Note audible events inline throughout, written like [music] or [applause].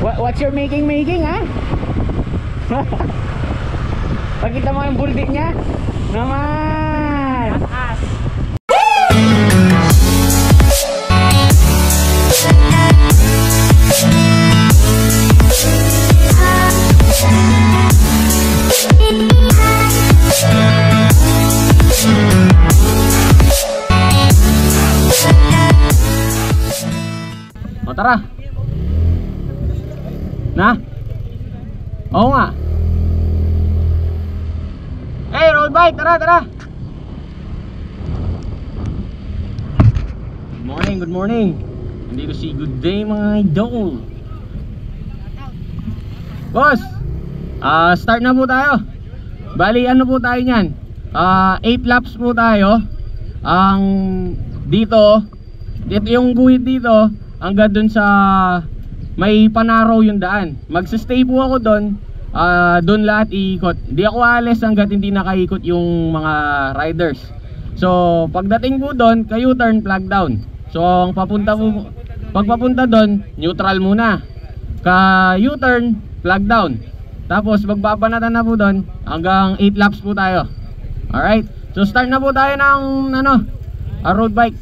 What, what's your making making ha? [laughs] Pakita mo yung buldi niya. Naman. O tara. Na? Oo nga. Hey, road bike, tara, tara. Good morning, good morning. Nandito si Good Day mga idol. Boss, ah start na po tayo. Bali, ano po tayo niyan? Ah 8 laps po tayo. Ang dito, dito yung guhit dito, hanggang dun sa may panaraw yung daan. Magsa-stay po ako doon. Ah, doon lahat iikot. Hindi ako alis hangga't hindi nakaikot yung mga riders. So, pagdating po doon, kayo turn flag down. So, ang papunta po pag papunta doon, neutral muna. Ka U-turn, flag down. Tapos magbabanatan na po doon hanggang 8 laps po tayo. Alright. So start na po tayo ng ano, a road bike.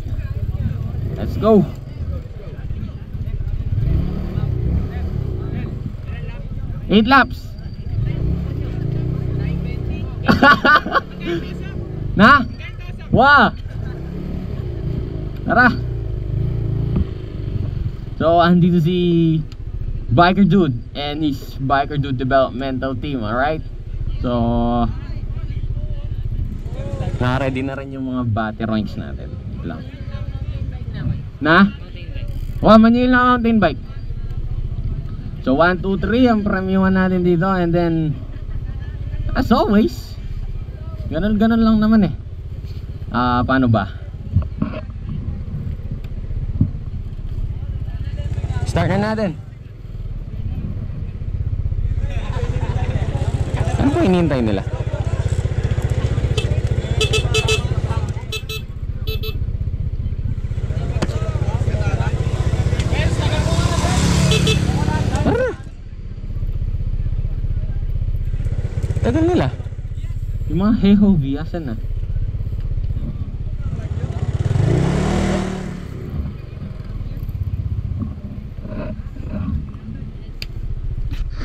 Let's go. Eight laps. [laughs] na? Wow. Tara. So, andito si Biker Dude and his Biker Dude developmental team, alright? So, na-ready na rin yung mga battery natin. Wait lang. Na? Wow, Manila mountain bike. So 1, 2, 3 ang premium natin dito and then as always ganun ganun lang naman eh. Ah, paano ba? Start na natin. Ano po hinihintay nila? Tagal nila. Yung mga hehovi, asan na?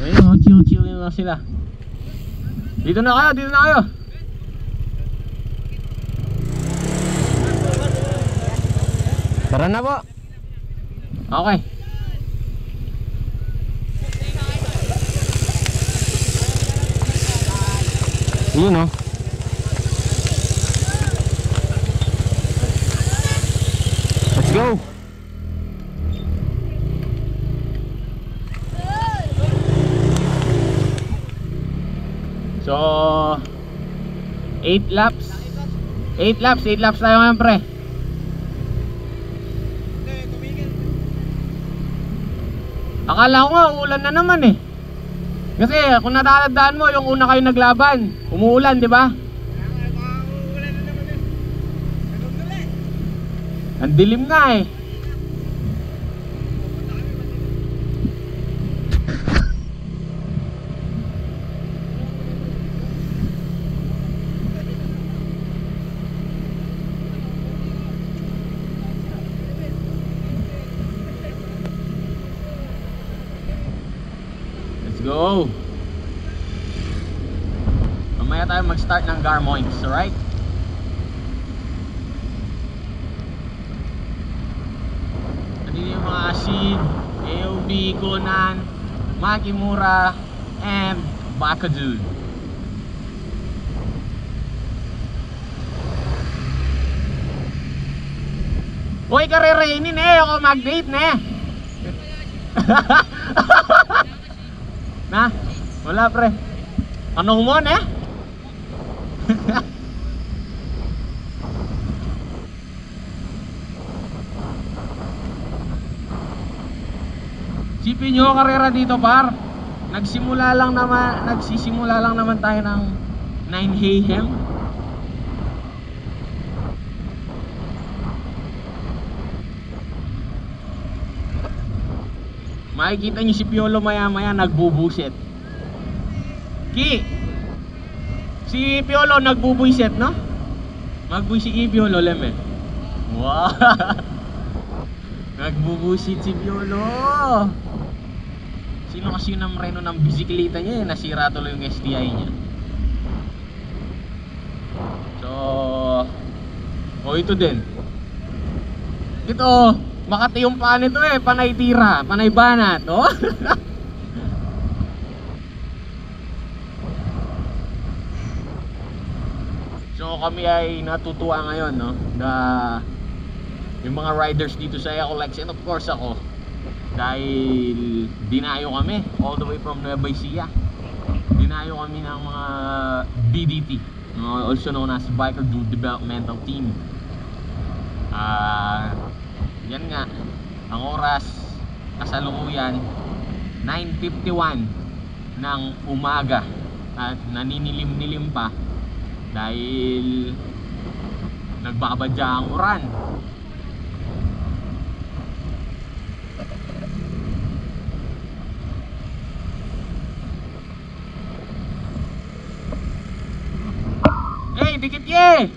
Ayun, oh, chill chill na sila. Dito na kayo, dito na kayo. Tara na po. Okay. Yun oh. Let's go. So 8 laps. 8 laps, 8 laps tayo ngayon pre. Akala ko nga uulan na naman eh. Kasi kung natatandaan mo, yung una kayo naglaban, umuulan, di ba? Ang dilim nga eh. Let's go. Mamaya tayo mag-start ng Garmoins, alright? Nandito yung mga Ashid, AOB, Conan, Makimura, and Bakadun. Uy, karerainin eh, ako mag-date na eh. [laughs] na? Wala pre. Anong mo eh? Sipin nyo karera dito par. Nagsimula lang naman, nagsisimula lang naman tayo ng 9 a.m. makikita niyo si Piolo maya maya nagbubuset. Ki! Si Piolo nagbubuset, no? Magbusi si Piolo, leme. Wow! [laughs] Nagbubusit si Piolo! Sino kasi yung namreno ng bisikleta niya eh, nasira tuloy yung STI niya. So, oh ito din. Ito, Makati yung paa nito eh, panay tira, panay banat, oh. [laughs] so kami ay natutuwa ngayon, no, na yung mga riders dito sa Ecolex and of course ako dahil dinayo kami all the way from Nueva Ecija. Dinayo kami ng mga BDT also known as Biker Developmental Team. Uh, yan nga ang oras kasalukuyan 9.51 ng umaga at naninilim-nilim pa dahil nagbabadya ang uran Dikit ye!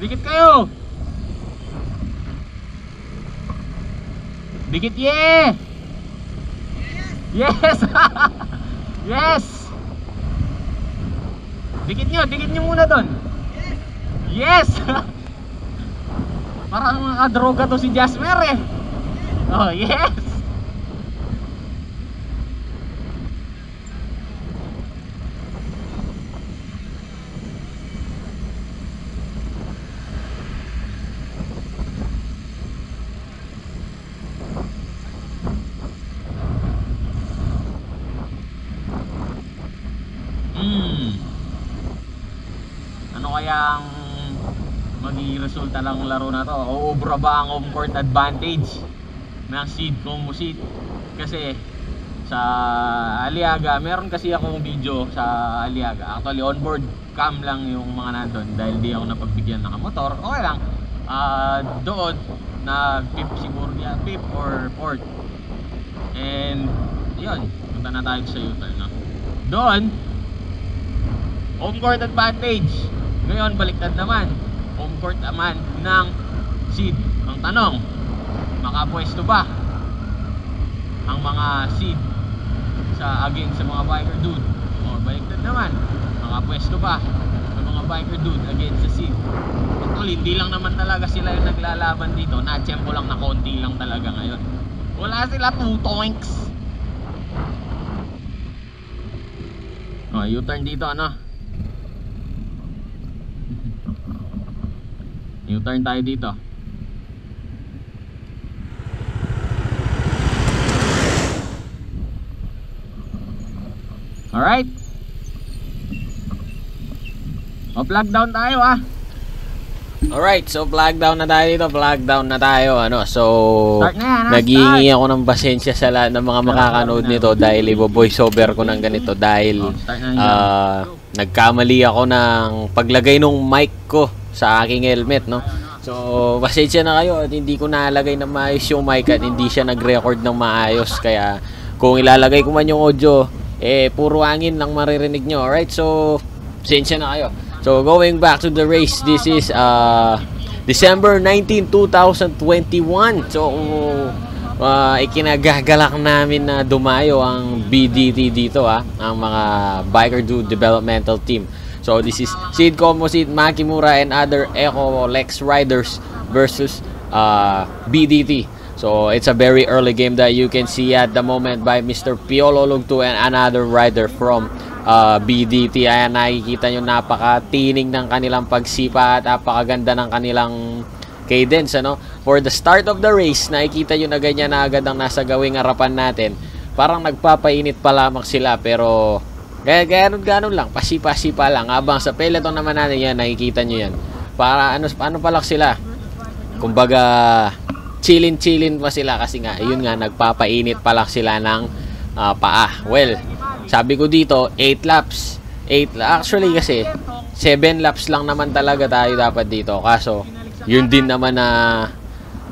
Dikit kayo. Dikit ye. Yes. [laughs] yes. Dikit nyo, dikit nyo muna doon. Yes. [laughs] Parang nakadroga to si Jasmer eh. Oh, yes. kayang magiging resulta ng laro na to. Uubra ba ang home court advantage? Ng seed composite kasi sa Aliaga meron kasi akong video sa Aliaga. Actually onboard cam lang yung mga nandun dahil di ako napagbigyan ng motor. Okay lang. Uh, doon na fifth siguro niya fifth or fourth and yun. Punta na tayo sa U-turn no? doon home court advantage. Ngayon, baliktad naman. Court naman ng seed. Ang tanong, makapwesto ba ang mga seed sa against sa mga biker dude? O baliktad naman, makapwesto ba sa mga biker dude against sa seed? Actually, hindi lang naman talaga sila yung naglalaban dito. Na-tempo lang na konti lang talaga ngayon. Wala sila 2 toinks. Oh, U-turn dito ano? U-turn tayo dito. Alright. O, flag down tayo ah. Alright, so flag down na tayo dito, flag down na tayo, ano, so, na naghihingi ako ng pasensya sa lahat ng mga makakanood nito dahil ibo-voice over ko ng ganito dahil uh, nagkamali ako ng paglagay ng mic ko sa aking helmet, no? So, pasensya na kayo at hindi ko nalagay na maayos yung mic at hindi siya nag-record ng maayos. Kaya, kung ilalagay ko man yung audio, eh, puro hangin lang maririnig nyo. Alright, so, pasensya na kayo. So, going back to the race, this is, uh, December 19, 2021. So, uh, ikinagagalak namin na dumayo ang BDT dito, ah, ang mga Biker Dude Developmental Team. So this is Sid Composite, Makimura and other Eco Lex riders versus uh, BDT. So it's a very early game that you can see at the moment by Mr. Piolo Lugto and another rider from uh, BDT. Ayan nakikita nyo napakatining ng kanilang pagsipa at napakaganda ng kanilang cadence ano for the start of the race nakikita nyo na ganyan na agad ang nasa gawing harapan natin parang nagpapainit pa lamang sila pero kaya ganun-ganun lang, pasipa-sipa lang. Habang sa peloton naman natin yan, nakikita nyo yan. Para ano, ano palak sila? Kumbaga, chillin-chillin pa sila kasi nga, yun nga, nagpapainit palak sila ng uh, paa. Well, Sabi ko dito, 8 laps. 8 actually kasi 7 laps lang naman talaga tayo dapat dito. Kaso, yun din naman na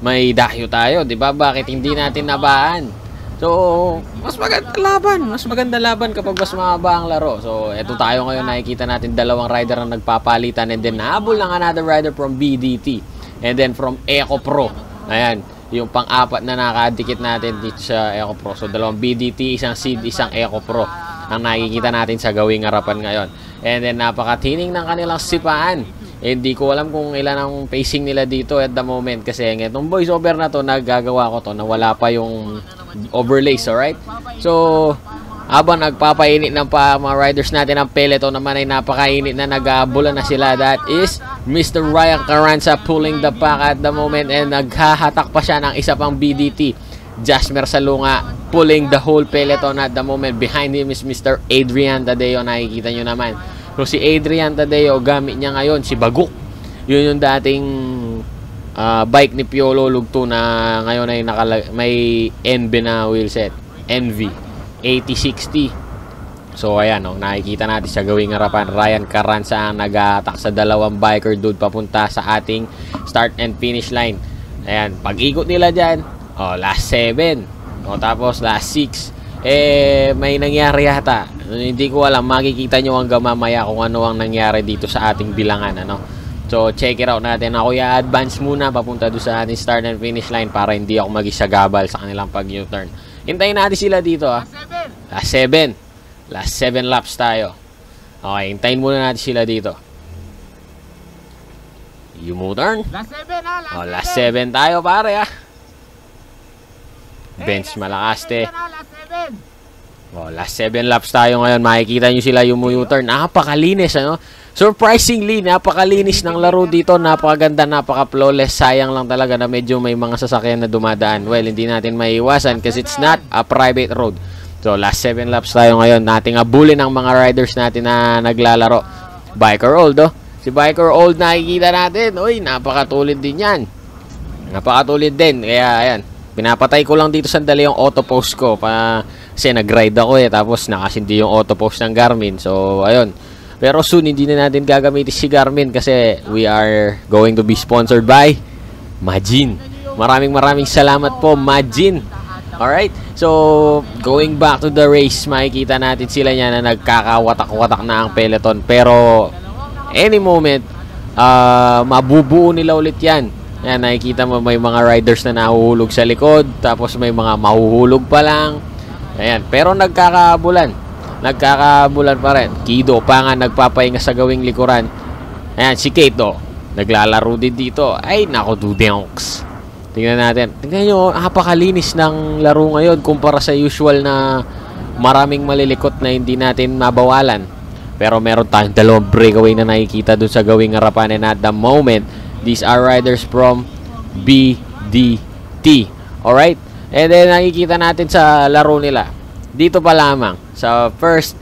may dahyo tayo, 'di ba? Bakit hindi natin nabaan? So, mas maganda laban. Mas maganda laban kapag mas mahaba ang laro. So, eto tayo ngayon. Nakikita natin dalawang rider na nagpapalitan. And then, nahabol ng another rider from BDT. And then, from Eco Pro. Ayan. Yung pang-apat na nakadikit natin dito sa Eco Pro. So, dalawang BDT, isang Seed, isang Eco Pro. Ang nakikita natin sa gawing harapan ngayon. And then, napakatining ng kanilang sipaan. Hindi ko alam kung ilan ang pacing nila dito at the moment kasi itong voiceover na to naggagawa ko to na wala pa yung overlays, alright? So, habang nagpapainit ng pa mga riders natin ang peloton naman ay napakainit na nag-aabulan na sila. That is Mr. Ryan Carranza pulling the pack at the moment and naghahatak pa siya ng isa pang BDT. Jasmer Salunga pulling the whole peloton at the moment. Behind him is Mr. Adrian Tadeo. Nakikita nyo naman. So si Adrian Tadeo, gamit niya ngayon si Baguk. Yun yung dating uh, bike ni Piolo Lugto na ngayon ay nakalag may NB na wheelset. NV 8060. So ayan, oh, nakikita natin sa gawing harapan Ryan Carranza ang nag-attack sa dalawang biker dude papunta sa ating start and finish line. Ayan, pag-ikot nila diyan, oh, last 7. Oh, tapos last 6 eh may nangyari yata. Hindi ko alam, makikita nyo hanggang mamaya kung ano ang nangyari dito sa ating bilangan. Ano? So, check it out natin. Ako i-advance muna papunta doon sa ating start and finish line para hindi ako magisagabal sa kanilang pag-U-turn. Hintayin natin sila dito. Ah. Last 7. Last 7 laps tayo. Okay, hintayin muna natin sila dito. U-turn. Last 7 ha, last Oh, last 7 tayo pare ah. Bench Malakaste. Last 7. Oh, last 7 laps tayo ngayon. Makikita nyo sila yung U-turn. Napakalinis, ano? Surprisingly, napakalinis ng laro dito. Napakaganda, napaka-flawless. Sayang lang talaga na medyo may mga sasakyan na dumadaan. Well, hindi natin maiiwasan kasi it's not a private road. So, last 7 laps tayo ngayon. Nating abulin ang mga riders natin na naglalaro. Biker Old, oh. Si Biker Old nakikita natin. Uy, napakatulid din yan. Napakatulid din. Kaya, ayan. Pinapatay ko lang dito sandali yung auto post ko pa kasi nag-ride ako eh tapos nakasindi yung auto post ng Garmin. So ayun. Pero soon hindi na natin gagamitin si Garmin kasi we are going to be sponsored by Majin. Maraming maraming salamat po Majin. Alright? So, going back to the race, makikita natin sila niya na nagkakawatak-watak na ang peloton. Pero, any moment, uh, mabubuo nila ulit yan. Yan, nakikita mo may mga riders na nahuhulog sa likod, tapos may mga mahuhulog pa lang. Ayan, pero nagkakaabulan. Nagkakaabulan pa rin. Kido pa nga nagpapahinga sa gawing likuran. Ayan, si Kate, oh, naglalaro din dito. Ay, nako, Dudenks. Tingnan natin. Tingnan nyo, napakalinis ng laro ngayon kumpara sa usual na maraming malilikot na hindi natin mabawalan. Pero meron tayong dalawang breakaway na nakikita dun sa gawing harapan and at the moment, These are riders from BDT. Alright? And then nakikita natin sa laro nila. Dito pa lamang sa first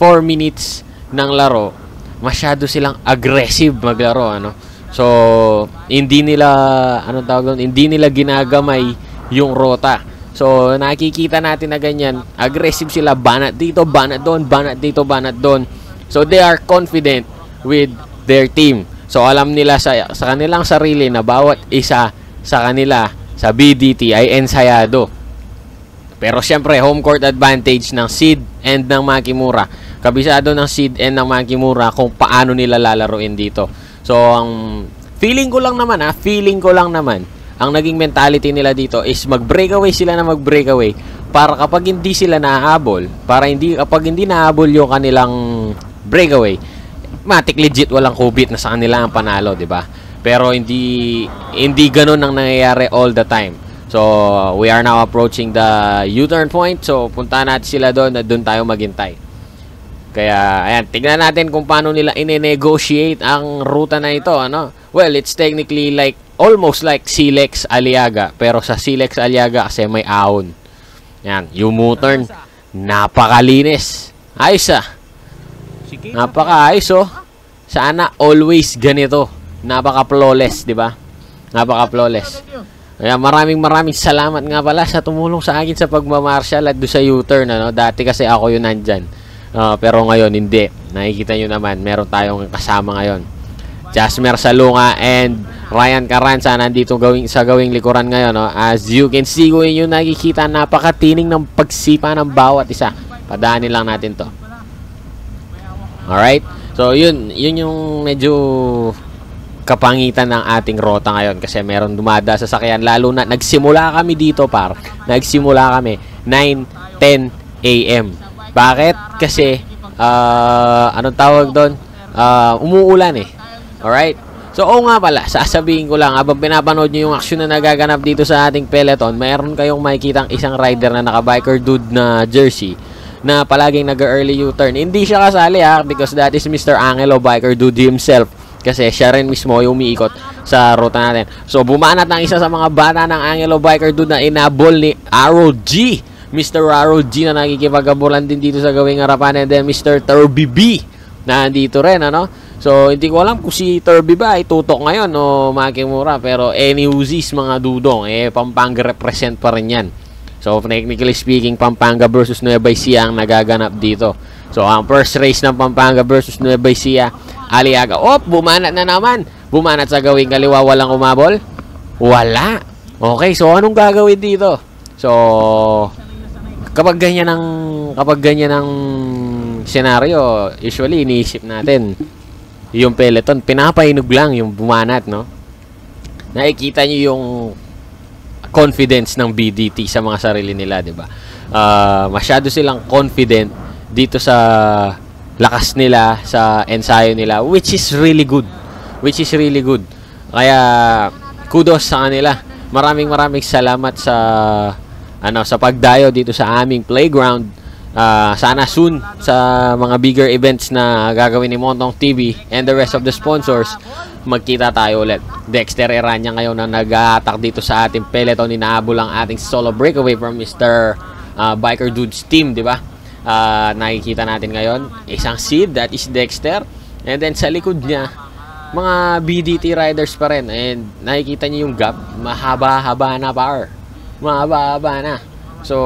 4 minutes ng laro, masyado silang aggressive maglaro ano. So, hindi nila ano tawag doon, hindi nila ginagamay yung rota. So, nakikita natin na ganyan, aggressive sila, banat dito, banat doon, banat dito, banat doon. So, they are confident with their team. So alam nila sa, sa kanilang sarili na bawat isa sa kanila sa BDT ay ensayado. Pero syempre home court advantage ng Sid and ng Makimura. Kabisado ng Sid and ng Makimura kung paano nila lalaruin dito. So ang feeling ko lang naman ha, feeling ko lang naman ang naging mentality nila dito is mag-breakaway sila na mag-breakaway para kapag hindi sila nahabol, para hindi kapag hindi nahabol yung kanilang breakaway, matik legit walang kubit na sa kanila ang panalo, 'di ba? Pero hindi hindi ganoon ang nangyayari all the time. So, we are now approaching the U-turn point. So, punta natin sila doon at doon tayo maghintay. Kaya, ayan, tignan natin kung paano nila ine-negotiate ang ruta na ito, ano? Well, it's technically like, almost like Silex Aliaga. Pero sa Silex Aliaga kasi may ahon. Yan, U-turn. Napakalinis. Ayos ah. Napaka-ayos oh. Sana always ganito. Napaka-flawless, di ba? Napaka-flawless. Kaya maraming maraming salamat nga pala sa tumulong sa akin sa pagmamarshal at do sa U-turn. Ano? Dati kasi ako yun nandyan. Ah, pero ngayon, hindi. Nakikita nyo naman, meron tayong kasama ngayon. Jasmer Salunga and Ryan Carranza nandito gawing, sa gawing likuran ngayon. No? As you can see, kung inyo nakikita, napakatining ng pagsipa ng bawat isa. Padaanin lang natin to. Alright? So, yun, yun yung medyo kapangitan ng ating rota ngayon kasi meron dumada sa sakyan lalo na nagsimula kami dito par nagsimula kami 9 10 AM bakit kasi uh, anong tawag doon uh, umuulan eh alright so oo nga pala sasabihin ko lang habang pinapanood nyo yung action na nagaganap dito sa ating peloton mayroon kayong makikitang isang rider na naka biker dude na jersey na palaging nag-early U-turn. Hindi siya kasali ha because that is Mr. Angelo Biker Dude himself. Kasi siya rin mismo yung umiikot sa ruta natin. So, bumanat ng isa sa mga bata ng Angelo Biker Dude na inabol ni Arrow G. Mr. Arrow G na nakikipagabulan din dito sa gawing harapan. And then Mr. Turby B na nandito rin, ano? So, hindi ko alam kung si Turby ba ay tutok ngayon o makimura. Pero any Uzis mga dudong, eh, Pampanga represent pa rin yan. So, technically speaking, Pampanga versus Nueva Ecija ang nagaganap dito. So, ang first race ng Pampanga versus Nueva Ecija, Aliaga. Op, bumanat na naman. Bumanat sa gawing kaliwa, walang umabol? Wala. Okay, so anong gagawin dito? So, kapag ganyan ang kapag ganyan ang senaryo, usually iniisip natin yung peloton, pinapainog lang yung bumanat, no? Nakikita niyo yung confidence ng BDT sa mga sarili nila, 'di ba? Uh, masyado silang confident dito sa lakas nila, sa ensayo nila, which is really good. Which is really good. Kaya kudos sa kanila. Maraming maraming salamat sa ano sa pagdayo dito sa aming playground. Uh, sana soon sa mga bigger events na gagawin ni Montong TV and the rest of the sponsors magkita tayo ulit. Dexter Eranya ngayon na nag-attack dito sa ating peloton. Inaabol ang ating solo breakaway from Mr. Uh, Biker Dudes team, di ba? Uh, nakikita natin ngayon, isang seed, that is Dexter. And then sa likod niya, mga BDT riders pa rin. And nakikita niyo yung gap, mahaba-haba na power. Mahaba-haba na. So,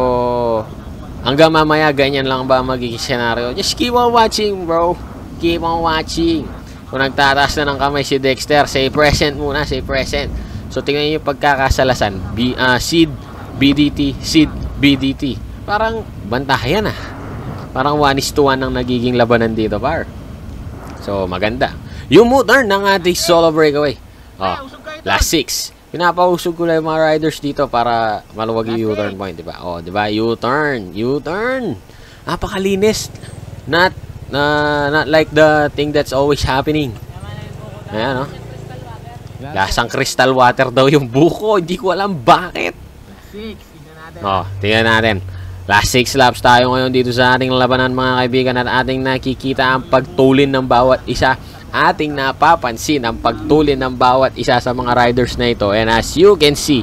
hanggang mamaya, ganyan lang ba magiging scenario? Just keep on watching, bro. Keep on watching. Kung nagtataas na ng kamay si Dexter, say present muna, say present. So, tingnan niyo yung pagkakasalasan. B, uh, seed, BDT, seed, BDT. Parang bantayan ah. Parang 1 is to 1 ang nagiging labanan dito, par. So, maganda. Yung motor ng ating solo breakaway. Oh, last 6. Pinapausog ko lang yung mga riders dito para maluwag yung U-turn point, di ba? Oh, di ba? U-turn, U-turn. Napakalinis. Not na not like the thing that's always happening. Ayan, no? Lasang crystal water daw yung buko. Hindi ko alam bakit. Oh, tingnan natin. Last 6 laps tayo ngayon dito sa ating labanan mga kaibigan at ating nakikita ang pagtulin ng bawat isa. Ating napapansin ang pagtulin ng bawat isa sa mga riders na ito. And as you can see,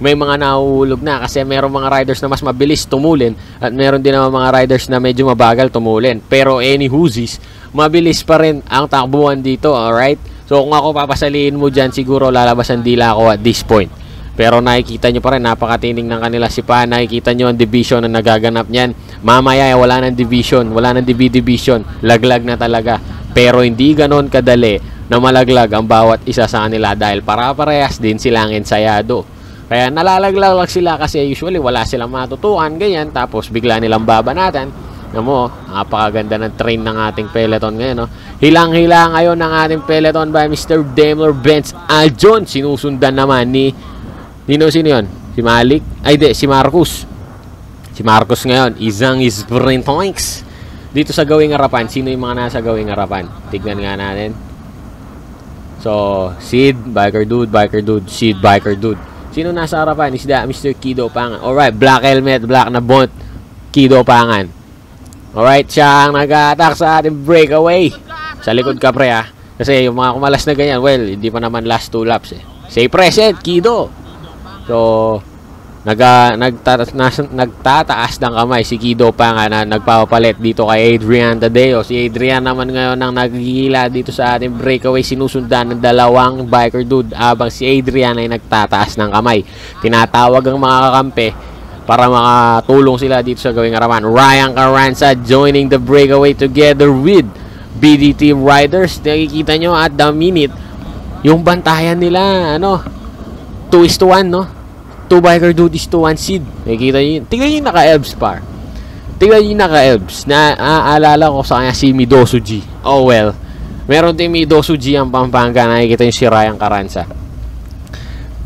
may mga nahuhulog na kasi meron mga riders na mas mabilis tumulin at meron din naman mga riders na medyo mabagal tumulin. Pero any whoosies, mabilis pa rin ang takbuhan dito, alright? So kung ako papasaliin mo dyan, siguro lalabas ang dila ako at this point. Pero nakikita nyo pa rin, napakatining ng kanila si Pa. Nakikita nyo ang division na nagaganap niyan. Mamaya, wala nang division, wala nang DB division. Laglag na talaga. Pero hindi ganon kadali na malaglag ang bawat isa sa kanila dahil para-parehas din silang ensayado. Kaya nalalaglag lang sila kasi usually wala silang matutukan, ganyan. Tapos bigla nilang babanatan. Alam mo, napakaganda ng train ng ating peloton ngayon. No? Hilang-hila ngayon ng ating peloton by Mr. Daimler Benz Aljon. Sinusundan naman ni Nino sino yun? Si Malik? Ay, di, si Marcus. Si Marcus ngayon, isang is Brintonks. Dito sa gawing harapan, sino yung mga nasa gawing harapan? Tignan nga natin. So, Sid, Biker Dude, Biker Dude, Sid, Biker Dude. Sino nasa harapan? Is that Mr. Kido Pangan. Alright, black helmet, black na bont. Kido Pangan. Alright, siya ang nag-attack sa ating breakaway. Sa likod ka pre ah. Kasi yung mga kumalas na ganyan, well, hindi pa naman last two laps eh. Say present, Kido. So, naga, nagtataas, nagtataas ng kamay si Kido pa nga na nagpapapalit dito kay Adrian Tadeo. Si Adrian naman ngayon ang nagigila dito sa ating breakaway sinusundan ng dalawang biker dude habang si Adrian ay nagtataas ng kamay. Tinatawag ang mga kakampi para makatulong sila dito sa gawing arawan. Ryan Carranza joining the breakaway together with BDT Riders. Nakikita nyo at the minute, yung bantayan nila, ano, 2 is to 1, no? 2 biker duties to 1 seed. Nakikita nyo yun. Tingnan nyo yung naka-elbs par. Tingnan nyo yung naka-elbs. Na, naaalala ko sa kanya si Midosu G. Oh well. Meron din Midosu G ang Pampanga. Nakikita nyo si Ryan Carranza.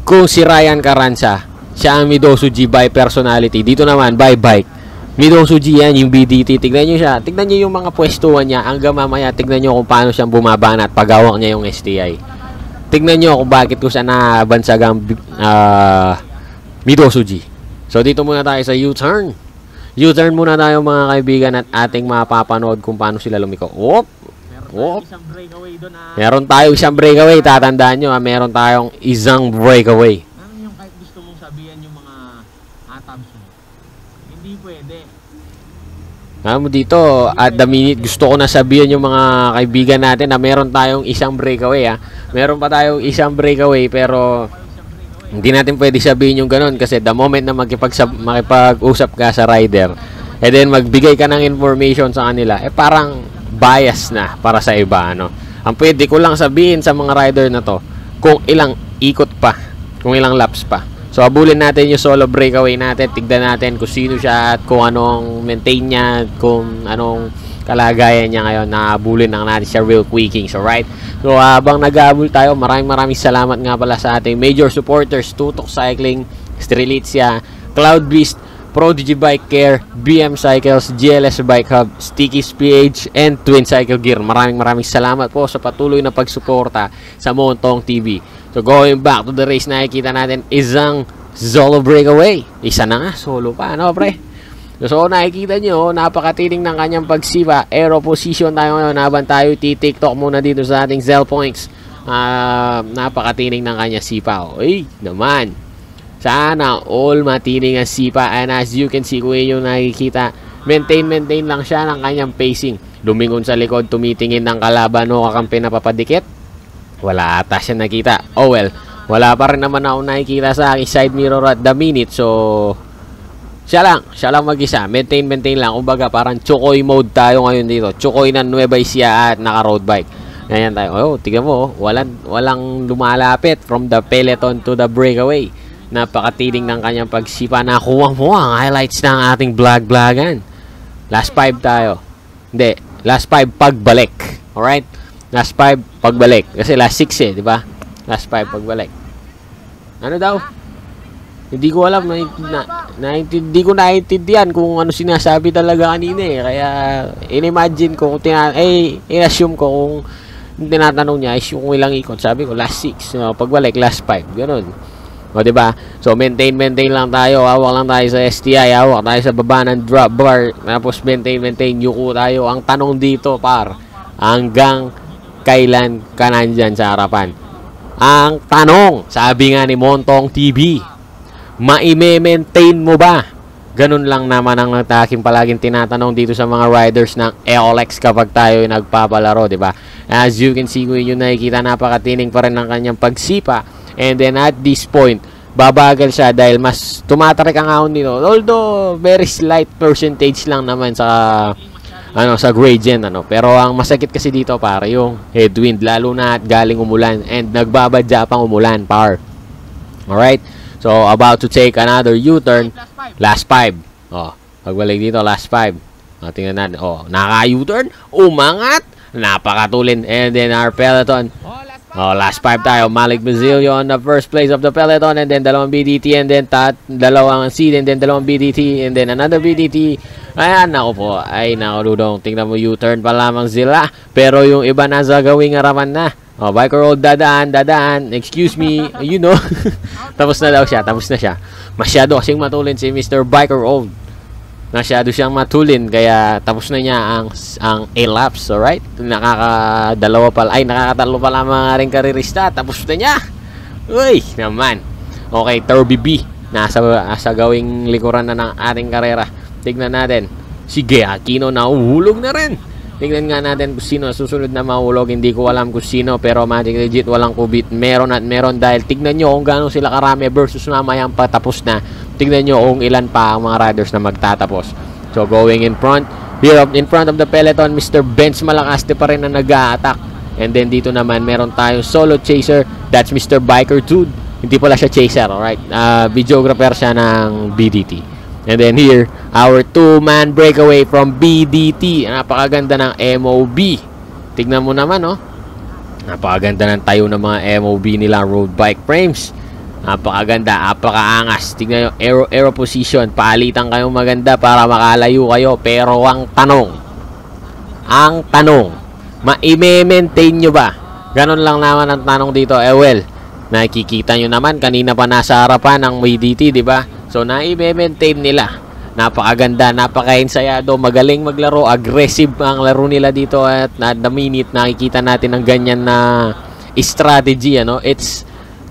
Kung si Ryan Carranza, siya ang Midosu G by personality. Dito naman, by bike. Midosu G yan, yung BDT. Tignan nyo siya. Tignan nyo yung mga pwestuhan niya. Hanggang mamaya, tignan nyo kung paano siyang bumabana at pagawak niya yung STI. Tignan nyo kung bakit ko siya nabansag ang uh, Midosu G. So, dito muna tayo sa U-turn. U-turn muna tayo mga kaibigan at ating mapapanood kung paano sila lumiko. Whoop! Meron isang breakaway doon ah. Meron tayo isang breakaway. Tatandaan nyo, ha? meron tayong isang breakaway. Ano yung kahit gusto mong sabihan yung mga atabs mo? Hindi pwede. Alam mo dito, at the minute, gusto ko na sabihin yung mga kaibigan natin na meron tayong isang breakaway ha. Meron pa tayong isang breakaway pero hindi natin pwede sabihin yung ganun kasi the moment na makipag-usap ka sa rider and then magbigay ka ng information sa kanila, eh parang bias na para sa iba ano. Ang pwede ko lang sabihin sa mga rider na to kung ilang ikot pa, kung ilang laps pa. So abulin natin yung solo breakaway natin, tignan natin kung sino siya at kung anong maintain niya, kung anong kalagayan niya ngayon na abulin lang natin siya real quicking. So right, so habang nag-aabul tayo, maraming maraming salamat nga pala sa ating major supporters, Tutok Cycling, Strelitzia, Cloud Beast, Prodigy Bike Care, BM Cycles, GLS Bike Hub, Sticky's PH, and Twin Cycle Gear. Maraming maraming salamat po sa patuloy na pagsuporta sa Montong TV. So going back to the race, nakikita natin isang solo breakaway. Isa na nga, solo pa, ano pre? So nakikita nyo, napakatining ng kanyang pagsipa. Aero position tayo ngayon, habang tayo titiktok muna dito sa ating Zell Points. Uh, napakatining ng kanyang sipa. Uy, naman. Sana all matining ang sipa. And as you can see, kung yung nakikita, maintain, maintain lang siya ng kanyang pacing. Lumingon sa likod, tumitingin ng kalaban o kakampi na papadikit. Wala ata siya nakita. Oh well, wala pa rin naman ako nakikita sa aking side mirror at the minute. So, siya lang, siya lang mag-isa. Maintain, maintain lang. Kumbaga, parang chokoy mode tayo ngayon dito. Chokoy na Nueva Ecija at naka-road bike. Ngayon tayo. Oh, tignan mo, walang, walang lumalapit from the peloton to the breakaway. Napakatiling ng kanyang pagsipa. Nakuha mo ang highlights ng ating vlog-vlogan. Last 5 tayo. Hindi, last 5 pagbalik. Alright? Last 5 pagbalik. Kasi last 6 eh, di ba? Last 5 pagbalik. Ano daw? Hindi ko alam, na, na, na, hindi ko naiintindihan kung ano sinasabi talaga kanina eh. Kaya, in-imagine ko, kung tina, eh, in-assume ko kung tinatanong niya is yung ilang ikot. Sabi ko, last 6. No, pagbalik, last 5. Ganun. O, diba? So, maintain, maintain lang tayo. Hawak lang tayo sa STI. Hawak tayo sa baba ng drop bar. Tapos, maintain, maintain. Yuko tayo. Ang tanong dito, par, hanggang kailan ka nandyan sa harapan? Ang tanong, sabi nga ni Montong TV, maime-maintain mo ba? Ganun lang naman ang aking palaging tinatanong dito sa mga riders ng EOLEX kapag tayo nagpapalaro, di ba? As you can see, kung yun nakikita, napakatining pa rin ng kanyang pagsipa. And then at this point, babagal siya dahil mas tumatarik ang ahon nito. Although, very slight percentage lang naman sa ano sa gradient ano pero ang masakit kasi dito pare yung headwind lalo na at galing umulan and nagbabadya pang umulan par alright So, about to take another U-turn. Last 5. Oh, pagbalik dito, last 5. Oh, tingnan natin. Oh, naka-U-turn. Umangat. Napakatulin. And then our peloton. Oh, last 5 tayo. Malik Bazilio on the first place of the peloton. And then dalawang BDT. And then tat, dalawang seed. And then dalawang BDT. And then another BDT. Ayan, ako po. Ay, nako, Dudong. Tingnan mo, U-turn pa lamang sila. Pero yung iba nasa gawing araman na. Oh, biker road, dadaan, dadaan. Excuse me, you know. [laughs] tapos na daw siya, tapos na siya. Masyado kasing matulin si Mr. Biker Road. Masyado siyang matulin, kaya tapos na niya ang, ang A-laps, alright? Nakakadalawa pa, ay, nakakatalo pa lamang nga rin karirista. Tapos na niya. Uy, naman. Okay, Turby B. Nasa, nasa gawing likuran na ng ating karera. Tignan natin. Sige, Aquino na uhulog na rin. Tingnan nga natin kung sino susunod na mahulog. Hindi ko alam kung sino pero Magic Legit walang kubit. Meron at meron dahil tignan nyo kung gaano sila karami versus mamayang patapos na. tignan nyo kung ilan pa ang mga riders na magtatapos. So going in front, here up in front of the peloton, Mr. Benz Malakaste pa rin na nag-a-attack. And then dito naman, meron tayong solo chaser. That's Mr. Biker Dude. Hindi pala siya chaser, alright? Uh, videographer siya ng BDT. And then here, our two-man breakaway from BDT. Napakaganda ng MOB. Tignan mo naman, oh. Napakaganda ng tayo ng mga MOB nila road bike frames. Napakaganda, napakaangas. Tignan nyo, aero, aero position. Palitan kayong maganda para makalayo kayo. Pero ang tanong, ang tanong, ma-maintain nyo ba? Ganon lang naman ang tanong dito. Eh well, nakikita nyo naman, kanina pa nasa harapan ng BDT, di ba? So, na-maintain nila. Napakaganda, napaka-ensayado, magaling maglaro, aggressive ang laro nila dito at na the minute nakikita natin ang ganyan na strategy, ano? It's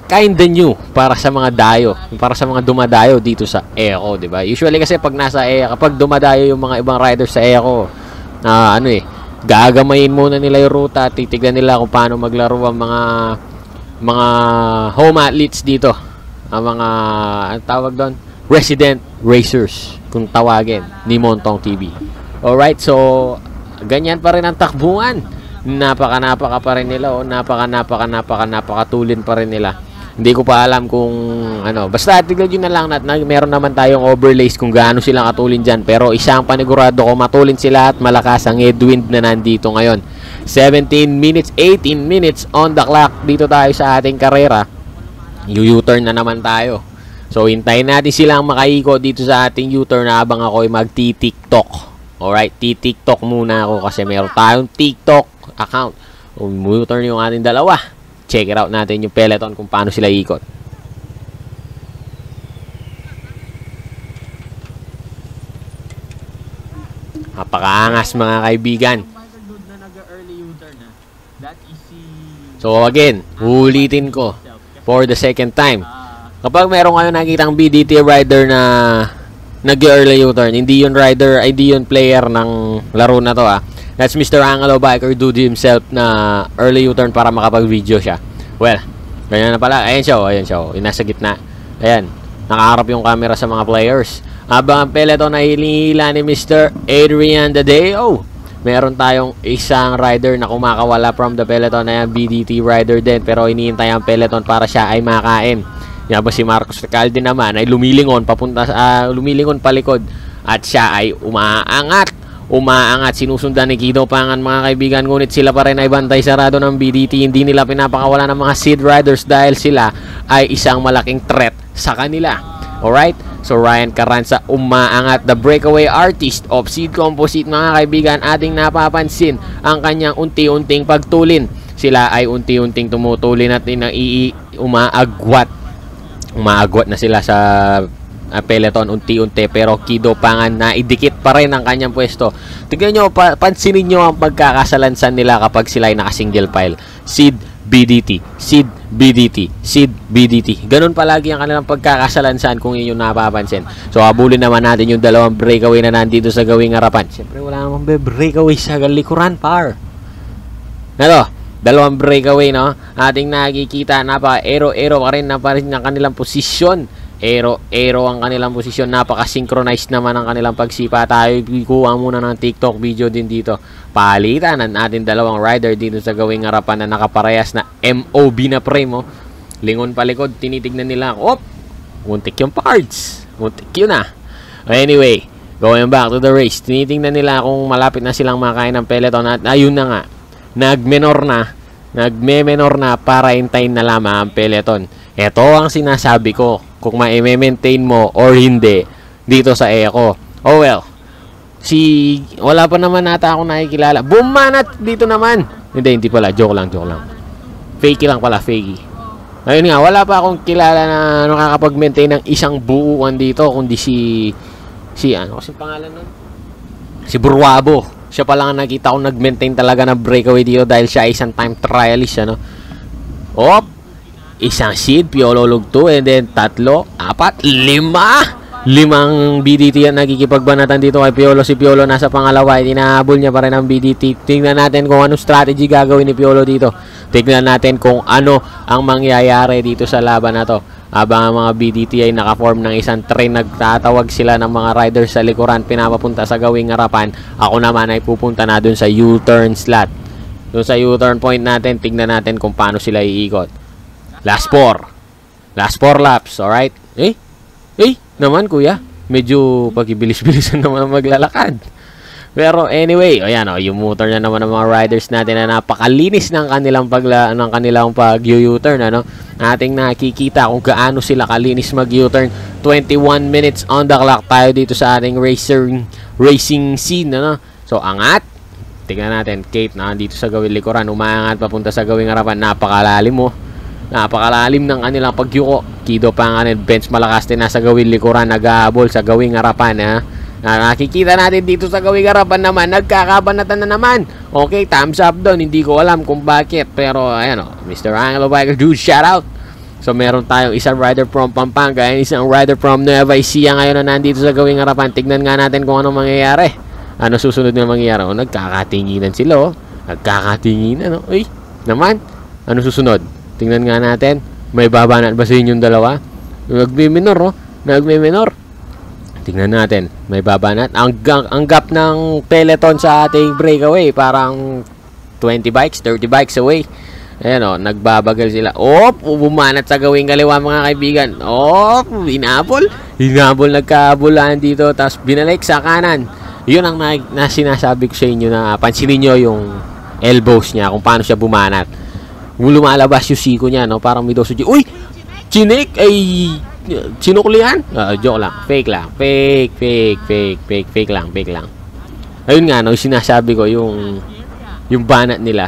kinda new para sa mga dayo, para sa mga dumadayo dito sa Eco, 'di ba? Usually kasi pag nasa Eco, kapag dumadayo yung mga ibang riders sa Eco, na ano eh, gagamayin muna nila yung ruta, titignan nila kung paano maglaro ang mga mga home athletes dito. Ang mga ang tawag doon, resident racers kung tawagin ni Montong TV. Alright, so ganyan pa rin ang takbuhan. Napaka napaka pa rin nila oh, napaka napaka napaka napakatulin pa rin nila. Hindi ko pa alam kung ano. Basta tignan nyo na lang na, na meron naman tayong overlays kung gaano sila katulin dyan. Pero isang panigurado ko matulin sila at malakas ang headwind na nandito ngayon. 17 minutes, 18 minutes on the clock dito tayo sa ating karera. U-turn na naman tayo. So, hintayin natin silang makaiko dito sa ating U-turn na habang ako ay magti-tiktok. Alright, ti-tiktok muna ako kasi meron tayong TikTok account. U-turn yung ating dalawa. Check it out natin yung peloton kung paano sila ikot. Napakaangas mga kaibigan. So again, ulitin ko for the second time. Kapag meron kayo nakikitang BDT rider na nag-early U-turn, hindi yun rider, hindi yun player ng laro na to ah. That's Mr. Angelo Biker Dude himself na early U-turn para makapag-video siya. Well, ganyan na pala. Ayan siya, oh, ayan siya, oh. Yung nasa gitna. Ayan, nakaharap yung camera sa mga players. Habang ang peloton na hilihila ni Mr. Adrian Dadeo. Meron tayong isang rider na kumakawala from the peloton na BDT rider din. Pero iniintay ang peloton para siya ay makain. Yan ba si Marcos Recalde naman ay lumilingon papunta uh, lumilingon palikod at siya ay umaangat. Umaangat sinusundan ni Kido Pangan mga kaibigan. Ngunit sila pa rin ay bantay sarado ng BDT hindi nila pinapakawala ng mga seed riders dahil sila ay isang malaking threat sa kanila. Alright? So Ryan Carranza umaangat the breakaway artist of seed composite. Mga kaibigan ating napapansin ang kanyang unti-unting pagtulin. Sila ay unti-unting tumutulin at inai umaagwat na sila sa uh, peloton unti-unti pero Kido Pangan na idikit pa rin ang kanyang pwesto. Tignan nyo, pa, pansinin nyo ang pagkakasalansan nila kapag sila ay naka-single file. Seed, BDT, Seed, BDT, Seed, BDT. Ganun palagi ang kanilang pagkakasalansan kung yun yung napapansin. So, abulin naman natin yung dalawang breakaway na nandito sa gawing harapan. Siyempre, wala namang breakaway sa likuran, par. Ano? Dalawang breakaway no? Ating nakikita napaka aero aero pa rin na pa rin ang kanilang posisyon. Aero aero ang kanilang posisyon. Napaka synchronized naman ang kanilang pagsipa. Tayo kuha muna ng tiktok video din dito. Palitan ang ating dalawang rider dito sa gawing harapan na nakaparehas na MOB na frame oh. lingon palikod tinitignan nila op! Muntik yung parts. Muntik yun ah. Anyway going back to the race tinitingnan nila kung malapit na silang makain ng peloton at ayun na nga nagmenor na, nagme-menor na para hintayin na lamang ang peloton. Ito ang sinasabi ko, kung ma-maintain mo or hindi dito sa Eco. Oh well, si wala pa naman nata ako nakikilala. Bumanat dito naman. Hindi, hindi pala. Joke lang, joke lang. Fakey lang pala, fakey. Ayun nga, wala pa akong kilala na nakakapag-maintain ng isang buuan dito, kundi si si ano kasi pangalan nun? Si Burwabo siya pa lang nakita ko nag-maintain talaga ng breakaway dito dahil siya isang time trialist ano. Op! Isang seed, Piolo Lugto, and then tatlo, apat, lima! Limang BDT yan nakikipagbanatan dito kay Piolo. Si Piolo nasa pangalawa, inahabol niya pa rin ang BDT. Tingnan natin kung anong strategy gagawin ni Piolo dito. Tingnan natin kung ano ang mangyayari dito sa laban na to. Habang ang mga BDT ay nakaform ng isang train, nagtatawag sila ng mga riders sa likuran, pinapapunta sa gawing harapan. Ako naman ay pupunta na dun sa U-turn slot. Dun sa U-turn point natin, tignan natin kung paano sila iikot. Last four. Last four laps, alright? Eh? Eh? Naman kuya, medyo pagibilis-bilisan [laughs] naman maglalakad. Pero anyway, ayan oh, yung motor na naman ng mga riders natin na napakalinis ng kanilang pagla ng kanilang pag U-turn ano. Ating nakikita kung gaano sila kalinis mag U-turn. 21 minutes on the clock tayo dito sa ating racing racing scene ano. So angat. Tingnan natin, Kate na dito sa gawing likuran, umaangat papunta sa gawing harapan. Napakalalim mo. Napakalalim ng kanilang pagyuko. Kido pa nga bench malakas din nasa gawing likuran, nag-aabol sa gawing harapan ha. Na nakikita natin dito sa gawing harapan naman, nagkakabanatan na naman. Okay, thumbs up doon. Hindi ko alam kung bakit. Pero, ayan o, Mr. Angelo Biker, dude, shout out. So, meron tayong isang rider from Pampanga and isang rider from Nueva Ecija ngayon na nandito sa gawing harapan. Tignan nga natin kung anong mangyayari. Ano susunod na mangyayari? O, nagkakatinginan sila, o. Nagkakatinginan, o. Uy, naman. Ano susunod? Tingnan nga natin. May babanat ba sa inyong dalawa? Nagme-minor, o. Nagme-minor. Tingnan natin. May babanat. Ang, ang, gap ng peloton sa ating breakaway, parang 20 bikes, 30 bikes away. Ayan o, nagbabagal sila. Op, bumanat sa gawing kaliwa mga kaibigan. Op, hinabol. Hinabol, nagkabulaan dito. Tapos binalik sa kanan. Yun ang na, na sinasabi ko sa inyo na pansinin nyo yung elbows niya, kung paano siya bumanat. Lumalabas yung siko niya, no? Parang may doso. Uy! Chinik ay sinuklihan? Uh, joke lang. Fake lang. Fake, fake, fake, fake, fake lang, fake lang. Ayun nga, no, sinasabi ko, yung, yung banat nila,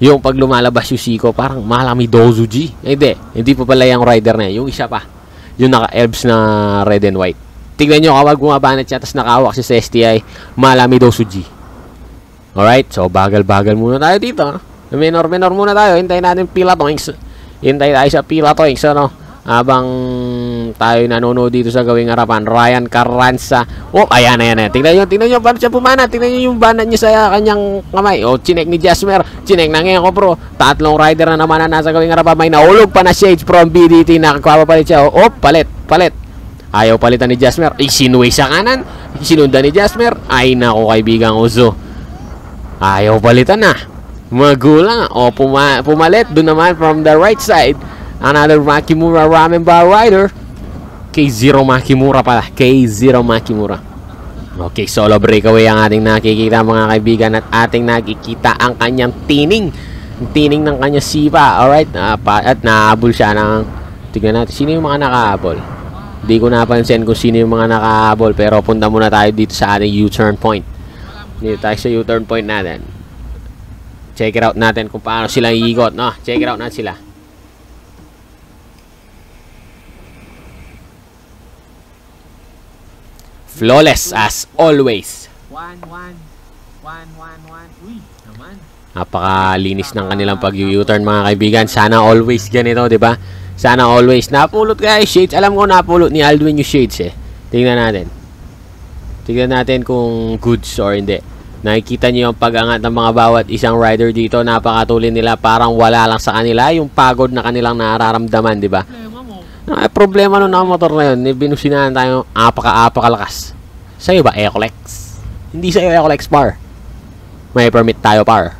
yung pag lumalabas yung siko, parang malami dozuji. Eh, hindi, hindi pa pala yung rider na yun. Yung isa pa, yung naka-elbs na red and white. Tignan nyo, kapag bumabanat siya, tapos nakawak siya sa STI, malami dozuji. Alright, so bagal-bagal muna tayo dito. Minor-minor muna tayo. Hintayin natin pila toings. Hintay tayo sa pila toings, ano? Habang tayo nanonood dito sa gawing harapan Ryan Carranza. Oh ayan ayan ayan. Tingnan nyo tingnan nyo paano siya pumana tingnan nyo yung banat niya sa kanyang kamay. Oh chinek ni Jasmer. Chinek na ngayon ko bro. Tatlong rider na naman na nasa gawing harapan. May naulog pa na shades from BDT nakakapapalit siya. Oh, oh palit palit. Ayaw palitan ni Jasmer. Isinuwi sa kanan. Sinundan ni Jasmer. Ay nako kaibigang Uzo ayaw palitan na magulang oh puma pumalit. Doon naman from the right side Another Makimura Ramen Bar Rider. K0 Makimura pala. K0 Makimura. Okay, solo breakaway ang ating nakikita mga kaibigan at ating nakikita ang kanyang tining. Tining ng kanyang sipa. Alright, uh, at naabol siya ng... Tignan natin, sino yung mga nakahabol? Hindi ko napansin kung sino yung mga nakahabol pero punta muna tayo dito sa ating U-turn point. Dito tayo sa U-turn point natin. Check it out natin kung paano sila iikot. No? Check it out natin sila. Flawless as always. 1 1 1 1 Uy, naman. Napakalinis ng kanilang pag-U-turn mga kaibigan. Sana always ganito, 'di ba? Sana always napulot guys shades. Alam ko napulot ni Aldwin yung shades eh. Tingnan natin. Tingnan natin kung goods or hindi. Nakikita niyo yung pag-angat ng mga bawat isang rider dito. Napakatulin nila parang wala lang sa kanila yung pagod na kanilang nararamdaman, 'di ba? Ay, problema nung motor na yun, binusinahan tayo apaka-apakalakas. Sa'yo ba, Ecolex? Hindi sa'yo Ecolex par. May permit tayo par.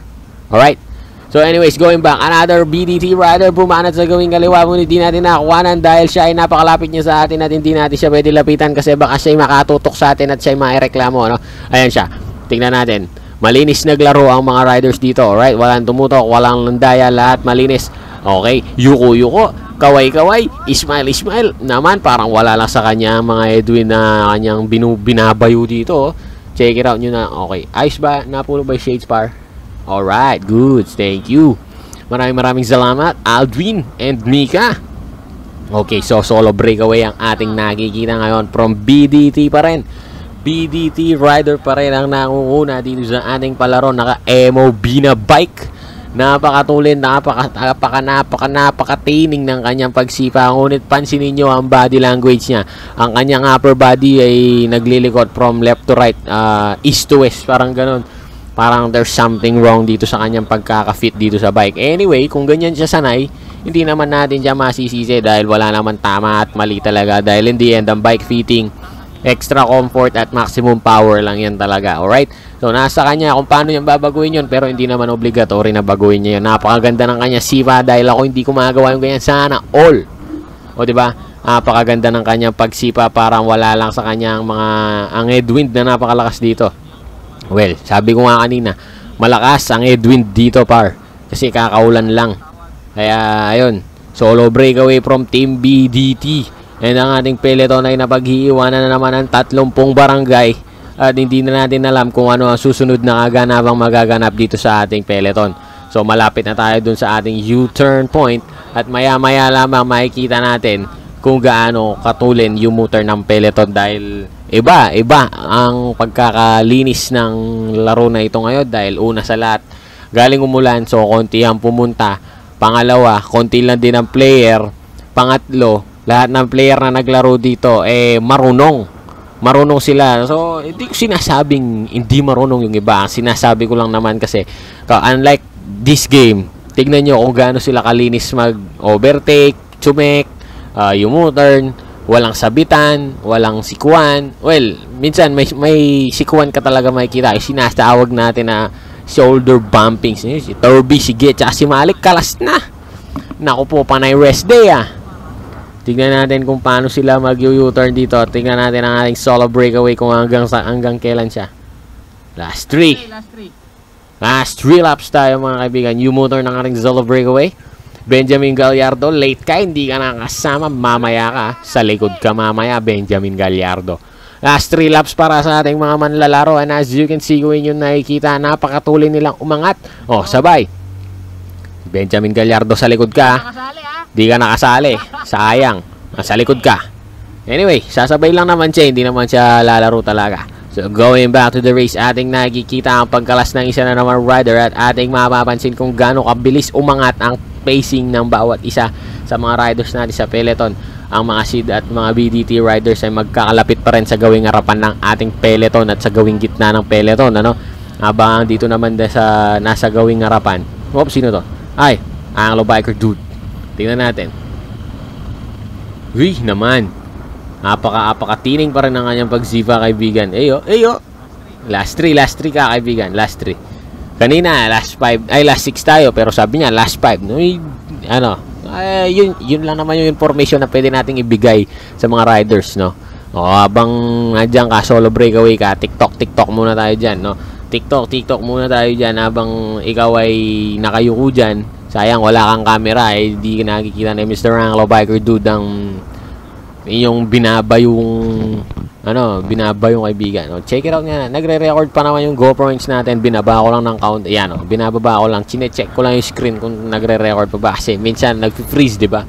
Alright? So anyways, going back, another BDT rider bumanat sa gawing kaliwa ngunit di natin nakakuhanan dahil siya ay napakalapit niya sa atin at hindi natin siya pwede lapitan kasi baka siya ay makatutok sa atin at siya ay maireklamo. No? Ayan siya. Tingnan natin. Malinis naglaro ang mga riders dito. Alright? Walang tumutok, walang landaya, lahat malinis. Okay, yuko-yuko kaway-kaway, Ismail-Ismail naman parang wala lang sa kanya mga Edwin na kanyang binu binabayo dito. Oh. Check it out nyo na. Okay, ayos ba? Napuno ba Shades Par? Alright, good. Thank you. Maraming maraming salamat, Aldwin and Mika. Okay, so solo breakaway ang ating nakikita ngayon from BDT pa rin. BDT rider pa rin ang nakunguna dito sa ating palaro. Naka-MOB na bike Napakatulin, napaka, napaka, napaka, napakatining ng kanyang pagsipa. Ngunit pansinin nyo ang body language niya. Ang kanyang upper body ay naglilikot from left to right, uh, east to west, parang ganun. Parang there's something wrong dito sa kanyang pagkaka-fit dito sa bike. Anyway, kung ganyan siya sanay, hindi naman natin siya masisisi dahil wala naman tama at mali talaga dahil in the end ang bike fitting extra comfort at maximum power lang yan talaga alright? So nasa kanya kung paano yan babaguhin yun pero hindi naman obligatory na baguhin niya yun. Napakaganda ng kanya sipa dahil ako hindi kumagawa yung ganyan sana all. O di ba? Napakaganda ng kanyang pagsipa parang wala lang sa kanyang mga ang headwind na napakalakas dito. Well sabi ko nga kanina malakas ang headwind dito par. Kasi kakaulan lang. Kaya ayun solo breakaway from team BDT and ang ating peloton ay napaghiiwanan na naman ng 30 barangay. At hindi na natin alam kung ano ang susunod na kaganapang magaganap dito sa ating peloton. So malapit na tayo dun sa ating U-turn point at maya maya lamang makikita natin kung gaano katulin yung motor ng peloton dahil iba, iba ang pagkakalinis ng laro na ito ngayon dahil una sa lahat galing umulan so konti ang pumunta. Pangalawa, konti lang din ang player. Pangatlo, lahat ng player na naglaro dito eh marunong marunong sila so hindi ko sinasabing hindi marunong yung iba sinasabi ko lang naman kasi ka- unlike this game tignan nyo kung gaano sila kalinis mag overtake, chumek uh, yung U-turn, walang sabitan, walang sikuan. Well, minsan may, may sikuan ka talaga makikita. Yung sinasawag natin na shoulder bumping. Si, Torby, si Gia, tsaka si Malik, kalas na. Naku po, panay rest day ah. Tingnan natin kung paano sila mag-U-turn dito. Tingnan natin ang ating solo breakaway kung hanggang, sa, hanggang kailan siya. Last three. last three. Last 3 laps tayo mga kaibigan. Yung motor ng ating solo breakaway. Benjamin Gallardo, late ka, hindi ka nakasama, mamaya ka. Sa likod ka mamaya, Benjamin Gallardo. Last 3 laps para sa ating mga manlalaro. And as you can see, kung inyong nakikita, napakatuloy nilang umangat. Oh, sabay. Benjamin Gallardo sa likod ka. Nakasali ah. Di ka nakasali. Sayang. Nasa likod ka. Anyway, sasabay lang naman siya. Hindi naman siya lalaro talaga. So, going back to the race, ating nakikita ang pagkalas ng isa na naman rider at ating mapapansin kung gaano kabilis umangat ang pacing ng bawat isa sa mga riders natin sa peloton. Ang mga seed at mga BDT riders ay magkakalapit pa rin sa gawing harapan ng ating peloton at sa gawing gitna ng peloton. Ano? Habang dito naman sa nasa gawing harapan. Oops, sino to? Ay, Anglo Biker Dude. Tingnan natin. Uy, naman. Napaka-apakatining pa rin ang kanyang pagsipa, kaibigan. Eyo, eyo. Last 3, last 3 ka, kaibigan. Last 3. Kanina, last 5, ay last 6 tayo, pero sabi niya, last 5. No, y- ano, eh, yun, yun lang naman yung information na pwede nating ibigay sa mga riders, no? O, habang nandiyan ka, solo breakaway ka, TikTok, TikTok muna tayo dyan, no? TikTok, TikTok muna tayo dyan habang ikaw ay nakayuko dyan. Sayang, wala kang camera, eh, di nakikita ni Mr. Anglo Biker Dude ang yung binaba yung ano, binaba yung kaibigan. No? Check it out nga. Nagre-record pa naman yung GoPro inch natin. Binaba ko lang ng count. Ayan, oh, binababa ko lang. Chine-check ko lang yung screen kung nagre-record pa ba. Kasi minsan nag-freeze, di ba?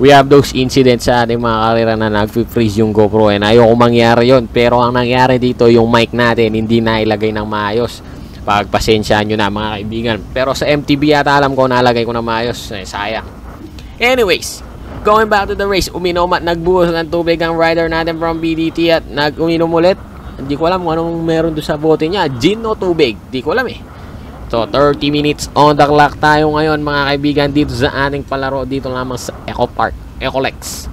We have those incidents sa ating mga karera na nag-freeze yung GoPro. And ayoko mangyari yon Pero ang nangyari dito, yung mic natin, hindi na ilagay ng maayos. Pagpasensyaan nyo na mga kaibigan. Pero sa MTB yata alam ko nalagay ko na maayos. Eh, sayang. Anyways, going back to the race, uminom at nagbuhos ng tubig ang rider natin from BDT at nag-uminom ulit. Hindi ko alam kung anong meron doon sa bote niya. Gin o tubig? Hindi ko alam eh. So, 30 minutes on the clock tayo ngayon mga kaibigan dito sa ating palaro dito lamang sa Eco Park, Ecolex.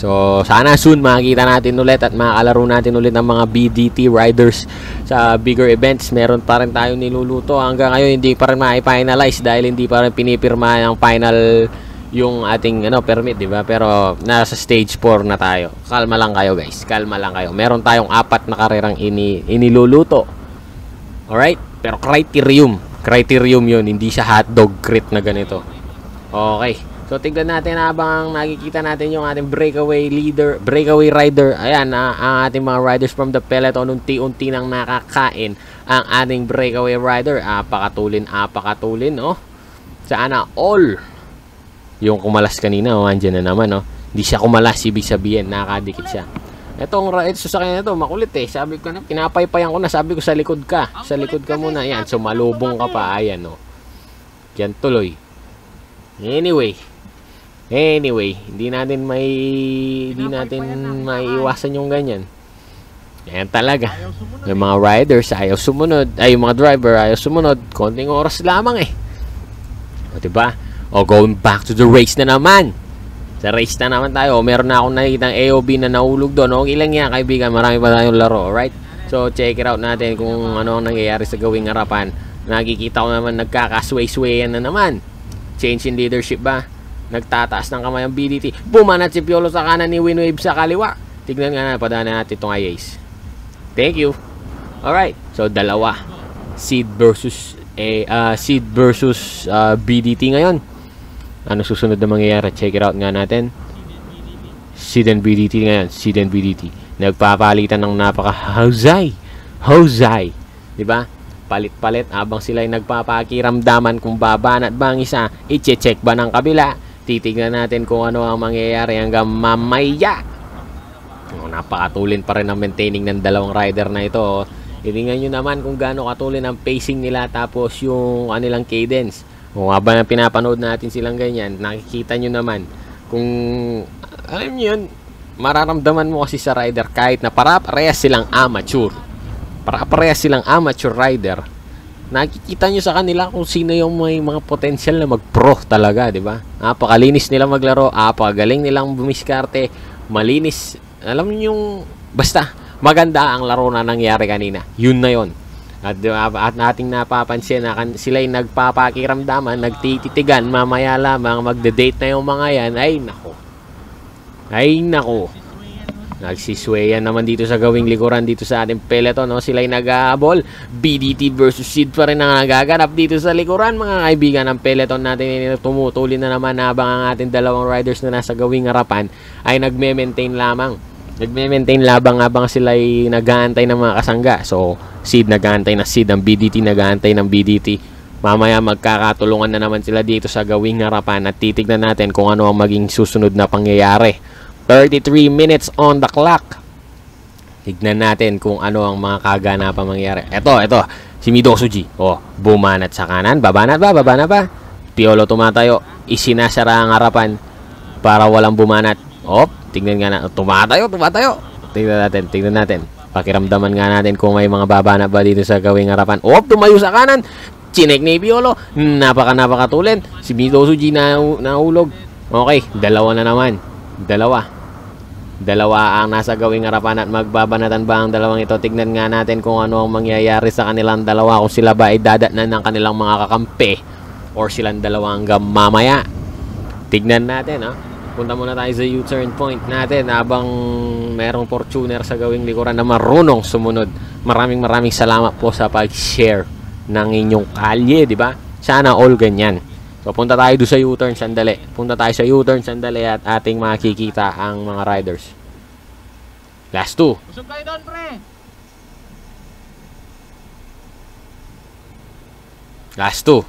So, sana soon makikita natin ulit at makakalaro natin ulit ng mga BDT riders sa bigger events. Meron pa rin tayo niluluto. Hanggang ngayon hindi pa rin ma-finalize dahil hindi pa rin pinipirma yung final yung ating ano permit, 'di ba? Pero nasa stage 4 na tayo. Kalma lang kayo, guys. Kalma lang kayo. Meron tayong apat na karerang ini iniluluto. Alright? Pero criterium. Criterium 'yun, hindi siya hotdog crit na ganito. Okay. So tignan natin habang nakikita natin yung ating breakaway leader, breakaway rider. Ayan, ang ating mga riders from the peloton unti-unti nang nakakain ang ating breakaway rider. Apakatulin, apakatulin, oh. Sana all. Yung kumalas kanina, oh, andyan na naman, oh. Hindi siya kumalas, ibig sabihin, nakakadikit siya. Itong ra- ito sa kanya to, makulit eh. Sabi ko na, pinapaypayan ko na, sabi ko sa likod ka. Sa likod ka muna. Yan, sumalubong ka pa. Ayan, oh. Yan tuloy. Anyway, Anyway, hindi natin may hindi natin maiiwasan yung ganyan. Yan talaga. Yung mga riders ayaw sumunod, ay yung mga driver ayaw sumunod, konting oras lamang eh. O, diba? O going back to the race na naman. Sa race na naman tayo. Meron na akong nakikita AOB na naulog doon. Okay lang yan kaibigan. Marami pa tayong laro. Alright? So check it out natin kung ano ang nangyayari sa gawing harapan. Nakikita ko naman nagkakasway-swayan na naman. Change in leadership ba? Nagtataas ng kamay ang BDT. Bumanat si Piolo sa kanan ni Winwave sa kaliwa. Tignan nga na, padaanan natin itong IAs. Thank you. Alright, so dalawa. Seed versus eh, uh, Seed versus uh, BDT ngayon. Ano susunod na mangyayari? Check it out nga natin. Seed and BDT ngayon. Seed BDT. Nagpapalitan ng napaka-hosay. Hosay. Diba? Palit-palit habang sila ay nagpapakiramdaman kung babanat ba ang isa. I-check ba ng kabila? Titignan natin kung ano ang mangyayari hanggang mamaya. Oh, napakatulin pa rin ang maintaining ng dalawang rider na ito. oh. Itingnan nyo naman kung gaano katulin ang pacing nila tapos yung kanilang cadence. Kung habang pinapanood natin silang ganyan, nakikita nyo naman kung alam nyo yun, mararamdaman mo kasi sa rider kahit na para-parehas silang amateur. Para-parehas silang amateur rider. Nakikita nyo sa kanila kung sino yung may mga potential na mag-pro talaga, di ba? Napakalinis nila maglaro, napakagaling nilang bumiskarte, malinis. Alam niyo yung, basta, maganda ang laro na nangyari kanina. Yun na yun. At, at nating napapansin na sila'y nagpapakiramdaman, nagtititigan, mamaya lamang magde-date na yung mga yan. Ay, nako. Ay, nako. Nagsisweyan naman dito sa gawing likuran dito sa ating peloton. No? Sila'y nag-aabol. BDT versus Sid pa rin ang nagaganap dito sa likuran. Mga kaibigan ng peloton natin tumutulin na naman habang ang ating dalawang riders na nasa gawing harapan ay nagme-maintain lamang. Nagme-maintain labang habang sila ay nag-aantay ng mga kasangga. So, Sid nag-aantay na Sid, ang BDT nag-aantay ng BDT. Mamaya magkakatulungan na naman sila dito sa gawing harapan at titignan natin kung ano ang maging susunod na pangyayari. 33 minutes on the clock. Tignan natin kung ano ang mga kaganapang mangyayari. Ito, ito. Si Mido Suji. Oh, bumanat sa kanan. Babanat ba? Babanat ba? Piolo tumatayo. Isinasara ang harapan para walang bumanat. Op, tignan nga na. Tumatayo, tumatayo. Tignan natin, tignan natin. Pakiramdaman nga natin kung may mga babana ba dito sa gawing harapan. Op, tumayo sa kanan. Chinek ni Piolo. Napaka napakatulin. Si Mido Suji na nahulog. Okay, dalawa na naman. Dalawa. Dalawa ang nasa gawing harapan at magbabanatan ba ang dalawang ito. Tignan nga natin kung ano ang mangyayari sa kanilang dalawa. Kung sila ba ay dadatnan ng kanilang mga kakampi or silang dalawa hanggang mamaya. Tignan natin ha. Punta muna tayo sa U-turn point natin habang merong Fortuner sa gawing likuran na marunong sumunod. Maraming maraming salamat po sa pag-share ng inyong kalye, di ba? Sana all ganyan. So punta tayo doon sa U-turn sandali. Punta tayo sa U-turn sandali at ating makikita ang mga riders. Last two. Usog kayo doon, pre. Last two.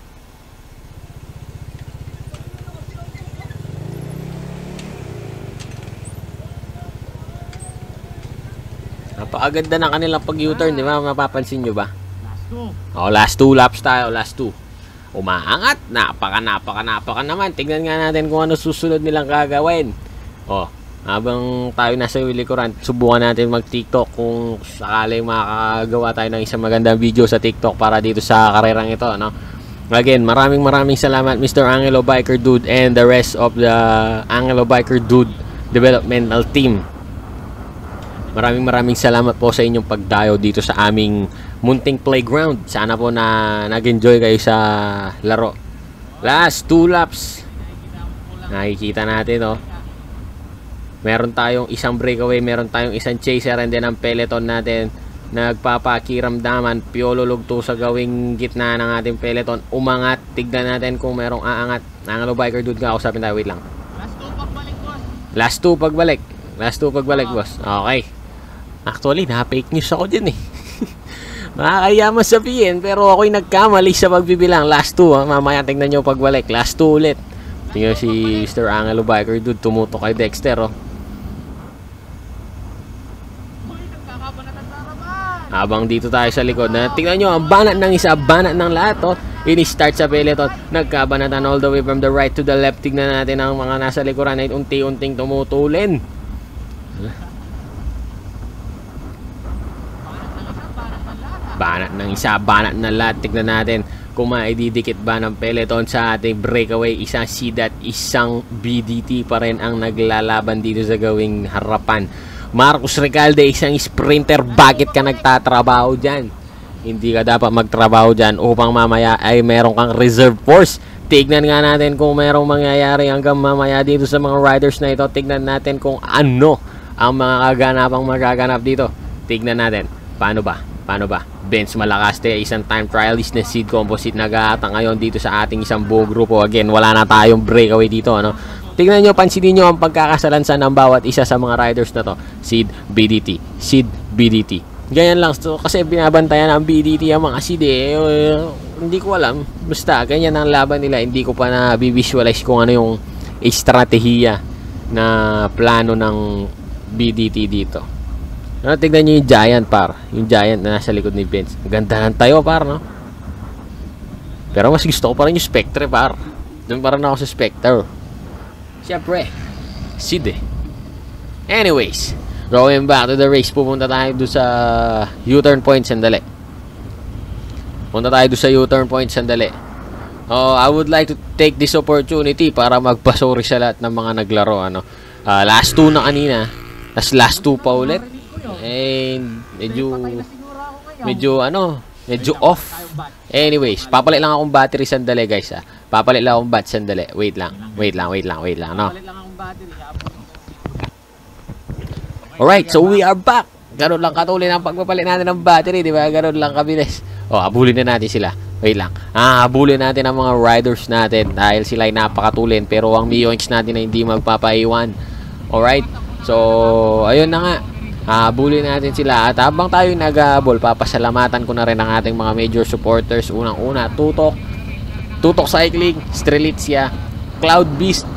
Napakaganda ng kanilang pag-U-turn, di ba? Mapapansin nyo ba? Last two. Oh, last two laps tayo, last two. Umaangat, napaka napaka napaka naman. Tignan nga natin kung ano susunod nilang gagawin. Oh, habang tayo nasa likuran, subukan natin mag-TikTok kung sakali makakagawa tayo ng isang magandang video sa TikTok para dito sa karerang ito, no? Again, maraming maraming salamat Mr. Angelo Biker Dude and the rest of the Angelo Biker Dude developmental team. Maraming maraming salamat po sa inyong pagdayo dito sa aming munting playground. Sana po na nag-enjoy kayo sa laro. Last two laps. Nakikita natin, oh. Meron tayong isang breakaway, meron tayong isang chaser, and then ang peloton natin nagpapakiramdaman. Piolo lugto sa gawing gitna ng ating peloton. Umangat. Tignan natin kung merong aangat. Nangalo biker dude ka. Usapin tayo. Wait lang. Last two, pagbalik, boss. Last two pagbalik. Last two pagbalik, boss. Okay. Actually, na-fake news ako dyan eh. [laughs] Nakakaya mo sabihin, pero ako'y nagkamali sa pagbibilang. Last two, ha? mamaya tingnan nyo pagbalik. Last two ulit. Tingnan si Mr. Angelo Biker, dude, tumutok kay Dexter, oh. Habang dito tayo sa likod, na tingnan nyo, ang banat ng isa, banat ng lahat, oh. Ini-start sa peloton, nagkabanatan all the way from the right to the left. Tignan natin ang mga nasa likuran ay unti-unting tumutulin. Banat ng isa, banat ng lahat. Tignan natin kung maididikit ba ng peloton sa ating breakaway. Isang seed at isang BDT pa rin ang naglalaban dito sa gawing harapan. Marcos Recalde isang sprinter. Bakit ka nagtatrabaho dyan? Hindi ka dapat magtrabaho dyan upang mamaya ay meron kang reserve force. Tignan nga natin kung merong mangyayari hanggang mamaya dito sa mga riders na ito. Tignan natin kung ano ang mga kaganapang magaganap dito. Tignan natin. Paano ba? Paano ba Benz Malakaste isang time trialist na seed composite nag-aata ngayon dito sa ating isang buo grupo. Again wala na tayong breakaway dito ano? Tignan nyo pansinin nyo ang pagkakasalansan ng bawat isa sa mga riders na to. Seed BDT seed BDT ganyan lang. So, kasi binabantayan ang BDT ang mga seed eh, eh hindi ko alam. Basta ganyan ang laban nila. Hindi ko pa na visualize kung ano yung estratehiya na plano ng BDT dito ano, tignan nyo yung giant par. Yung giant na nasa likod ni Vince. Ganda ng tayo par, no? Pero mas gusto ko pa rin yung Spectre par. Doon pa rin ako sa Spectre. Siyempre, Sid eh. Anyways, going back to the race, pupunta tayo doon sa U-turn point sandali. Punta tayo doon sa U-turn point sandali. Oh, I would like to take this opportunity para magpasori sa lahat ng mga naglaro. Ano? Uh, last two na kanina, tas last two pa ulit. Eh, medyo, medyo ano, medyo off. Anyways, papalit lang akong battery sandali guys ah. Papalit lang akong bat sandali. Wait lang, wait lang, wait lang, wait lang, no? Alright, so we are back. Ganun lang katuloy ng pagpapalit natin ng battery, di ba? Ganun lang kabilis. O, oh, habulin na natin sila. Wait lang. Ah, habulin natin ang mga riders natin dahil sila ay napakatulin pero ang Mioings natin ay hindi magpapaiwan. Alright? So, ayun na nga. Habulin natin sila at habang tayo nag-aabol, papasalamatan ko na rin ang ating mga major supporters. Unang-una, Tutok, Tutok Cycling, Strelitzia, Cloud Beast,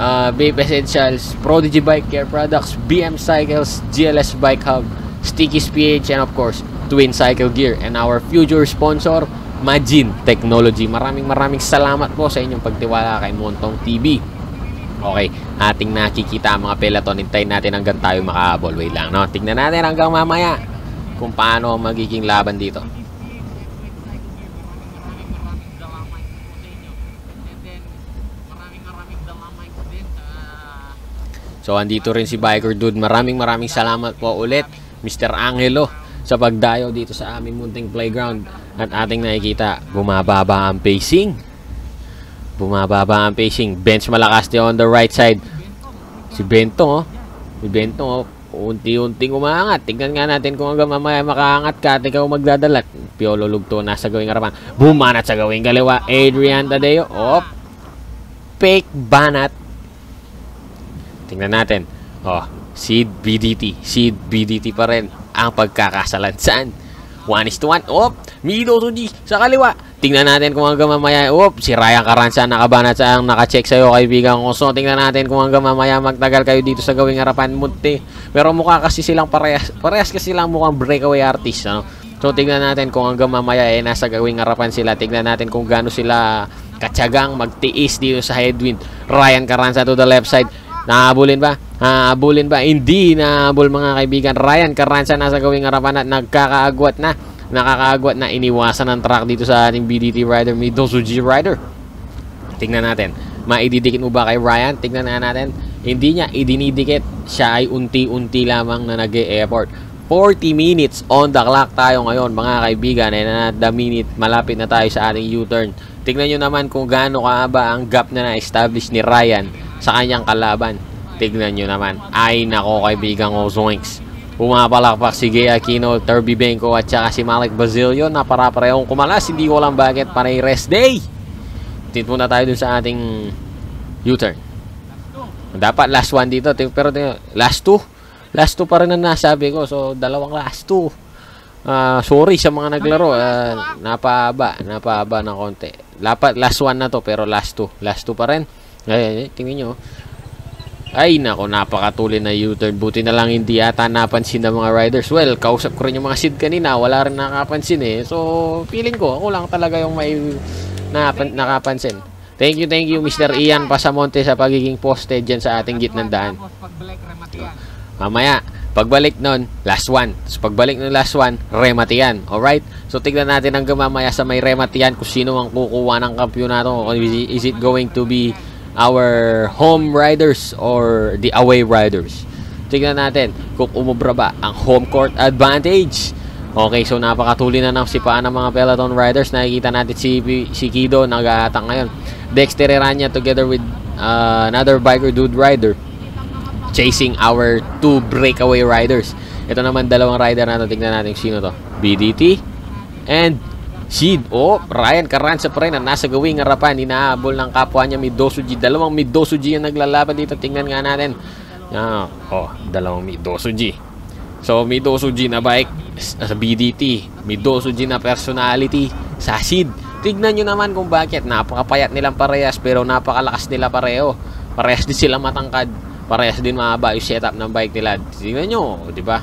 uh, Vape Essentials, Prodigy Bike Care Products, BM Cycles, GLS Bike Hub, Sticky's PH, and of course, Twin Cycle Gear. And our future sponsor, Majin Technology. Maraming maraming salamat po sa inyong pagtiwala kay Montong TV. Okay, ating nakikita ang mga peloton. Hintayin natin hanggang tayo makahabol. Wait lang, no? Tingnan natin hanggang mamaya kung paano magiging laban dito. So, andito rin si Biker Dude. Maraming maraming salamat po ulit, Mr. Angelo, sa pagdayo dito sa aming munting playground. At ating nakikita, bumababa ang pacing. Bumababa ang pacing. Bench Malakaste on the right side. Si Bento, oh. Si Bento, oh. Unti-unting umangat. Tingnan nga natin kung hanggang mamaya makaangat ka at ikaw magdadalat. Piolo Lugto nasa gawing harapan. Bumanat sa gawing kaliwa. Adrian Tadeo. Op. Fake banat. Tingnan natin. Oh, seed BDT. Seed BDT pa rin ang pagkakasalansan. 1 is to 1. Op, Mido Suji sa kaliwa. Tingnan natin kung hanggang mamaya. Op, si Ryan Caranza nakabanat sa ang nakacheck sa'yo kaibigan ko. So, tingnan natin kung hanggang mamaya magtagal kayo dito sa gawing harapan munti. Pero mukha kasi silang parehas. Parehas kasi silang mukhang breakaway artist. Ano? So, tingnan natin kung hanggang mamaya eh, nasa gawing harapan sila. Tingnan natin kung gaano sila katsagang magtiis dito sa headwind. Ryan Caranza to the left side. Nahabulin ba? Nahabulin ba? Hindi nahabol mga kaibigan. Ryan Carranza nasa gawing harapan at nagkakaagwat na. Nakakaagwat na iniwasan ng truck dito sa ating BDT rider, Midosu G rider. Tingnan natin. Maididikit mo ba kay Ryan? Tingnan na natin. Hindi niya idinidikit. Siya ay unti-unti lamang na nag effort 40 minutes on the clock tayo ngayon mga kaibigan and at the minute malapit na tayo sa ating U-turn tingnan nyo naman kung gaano kahaba ang gap na na-establish ni Ryan sa kanyang kalaban. Tignan nyo naman. Ay nako kaibigan ko Zoinks. Pumapalakpak si Gay Aquino, Terby Benko at saka si Malik Basilio na para-parehong kumalas. Hindi ko lang bakit panay rest day. Tit muna tayo dun sa ating U-turn. Dapat last one dito. Pero last two. Last two pa rin ang nasabi ko. So dalawang last two. Uh, sorry sa mga naglaro. Uh, napahaba. Napahaba ng konti. Dapat last one na to pero last two. Last two pa rin. Ay, tingnan nyo. Ay, nako, napakatulin na U-turn. Buti na lang hindi ata napansin ng mga riders. Well, kausap ko rin yung mga seed kanina. Wala rin nakapansin eh. So, feeling ko, ako lang talaga yung may napan nakapansin. Thank you, thank you, Mr. Ian Pasamonte sa pagiging poste dyan sa ating gitnang daan. Mamaya, Pagbalik nun, last one. So, pagbalik ng last one, remate yan. Alright? So, tignan natin hanggang mamaya sa may remate yan kung sino ang kukuha ng kampyonato. Is it going to be our home riders or the away riders? Tignan natin kung umubra ba ang home court advantage. Okay, so napakatuli na ng sipaan ng mga Peloton riders. Nakikita natin si, si Kido nag-aatang ngayon. Dexter Eranya together with uh, another biker dude rider chasing our two breakaway riders. Ito naman dalawang rider natin. Tignan natin sino to. BDT and Sid. Oh, Ryan Carranza pa rin na nasa gawing harapan. Inaabol ng kapwa niya Midosuji. Dalawang Midosuji ang naglalaban dito. Tingnan nga natin. Ah, oh, dalawang Midoso G. So, Midoso G na bike sa BDT. Midoso G na personality sa SID. Tignan nyo naman kung bakit. Napakapayat nilang parehas pero napakalakas nila pareho. Parehas din sila matangkad. Parehas din mahaba yung setup ng bike nila. Tignan nyo, di ba?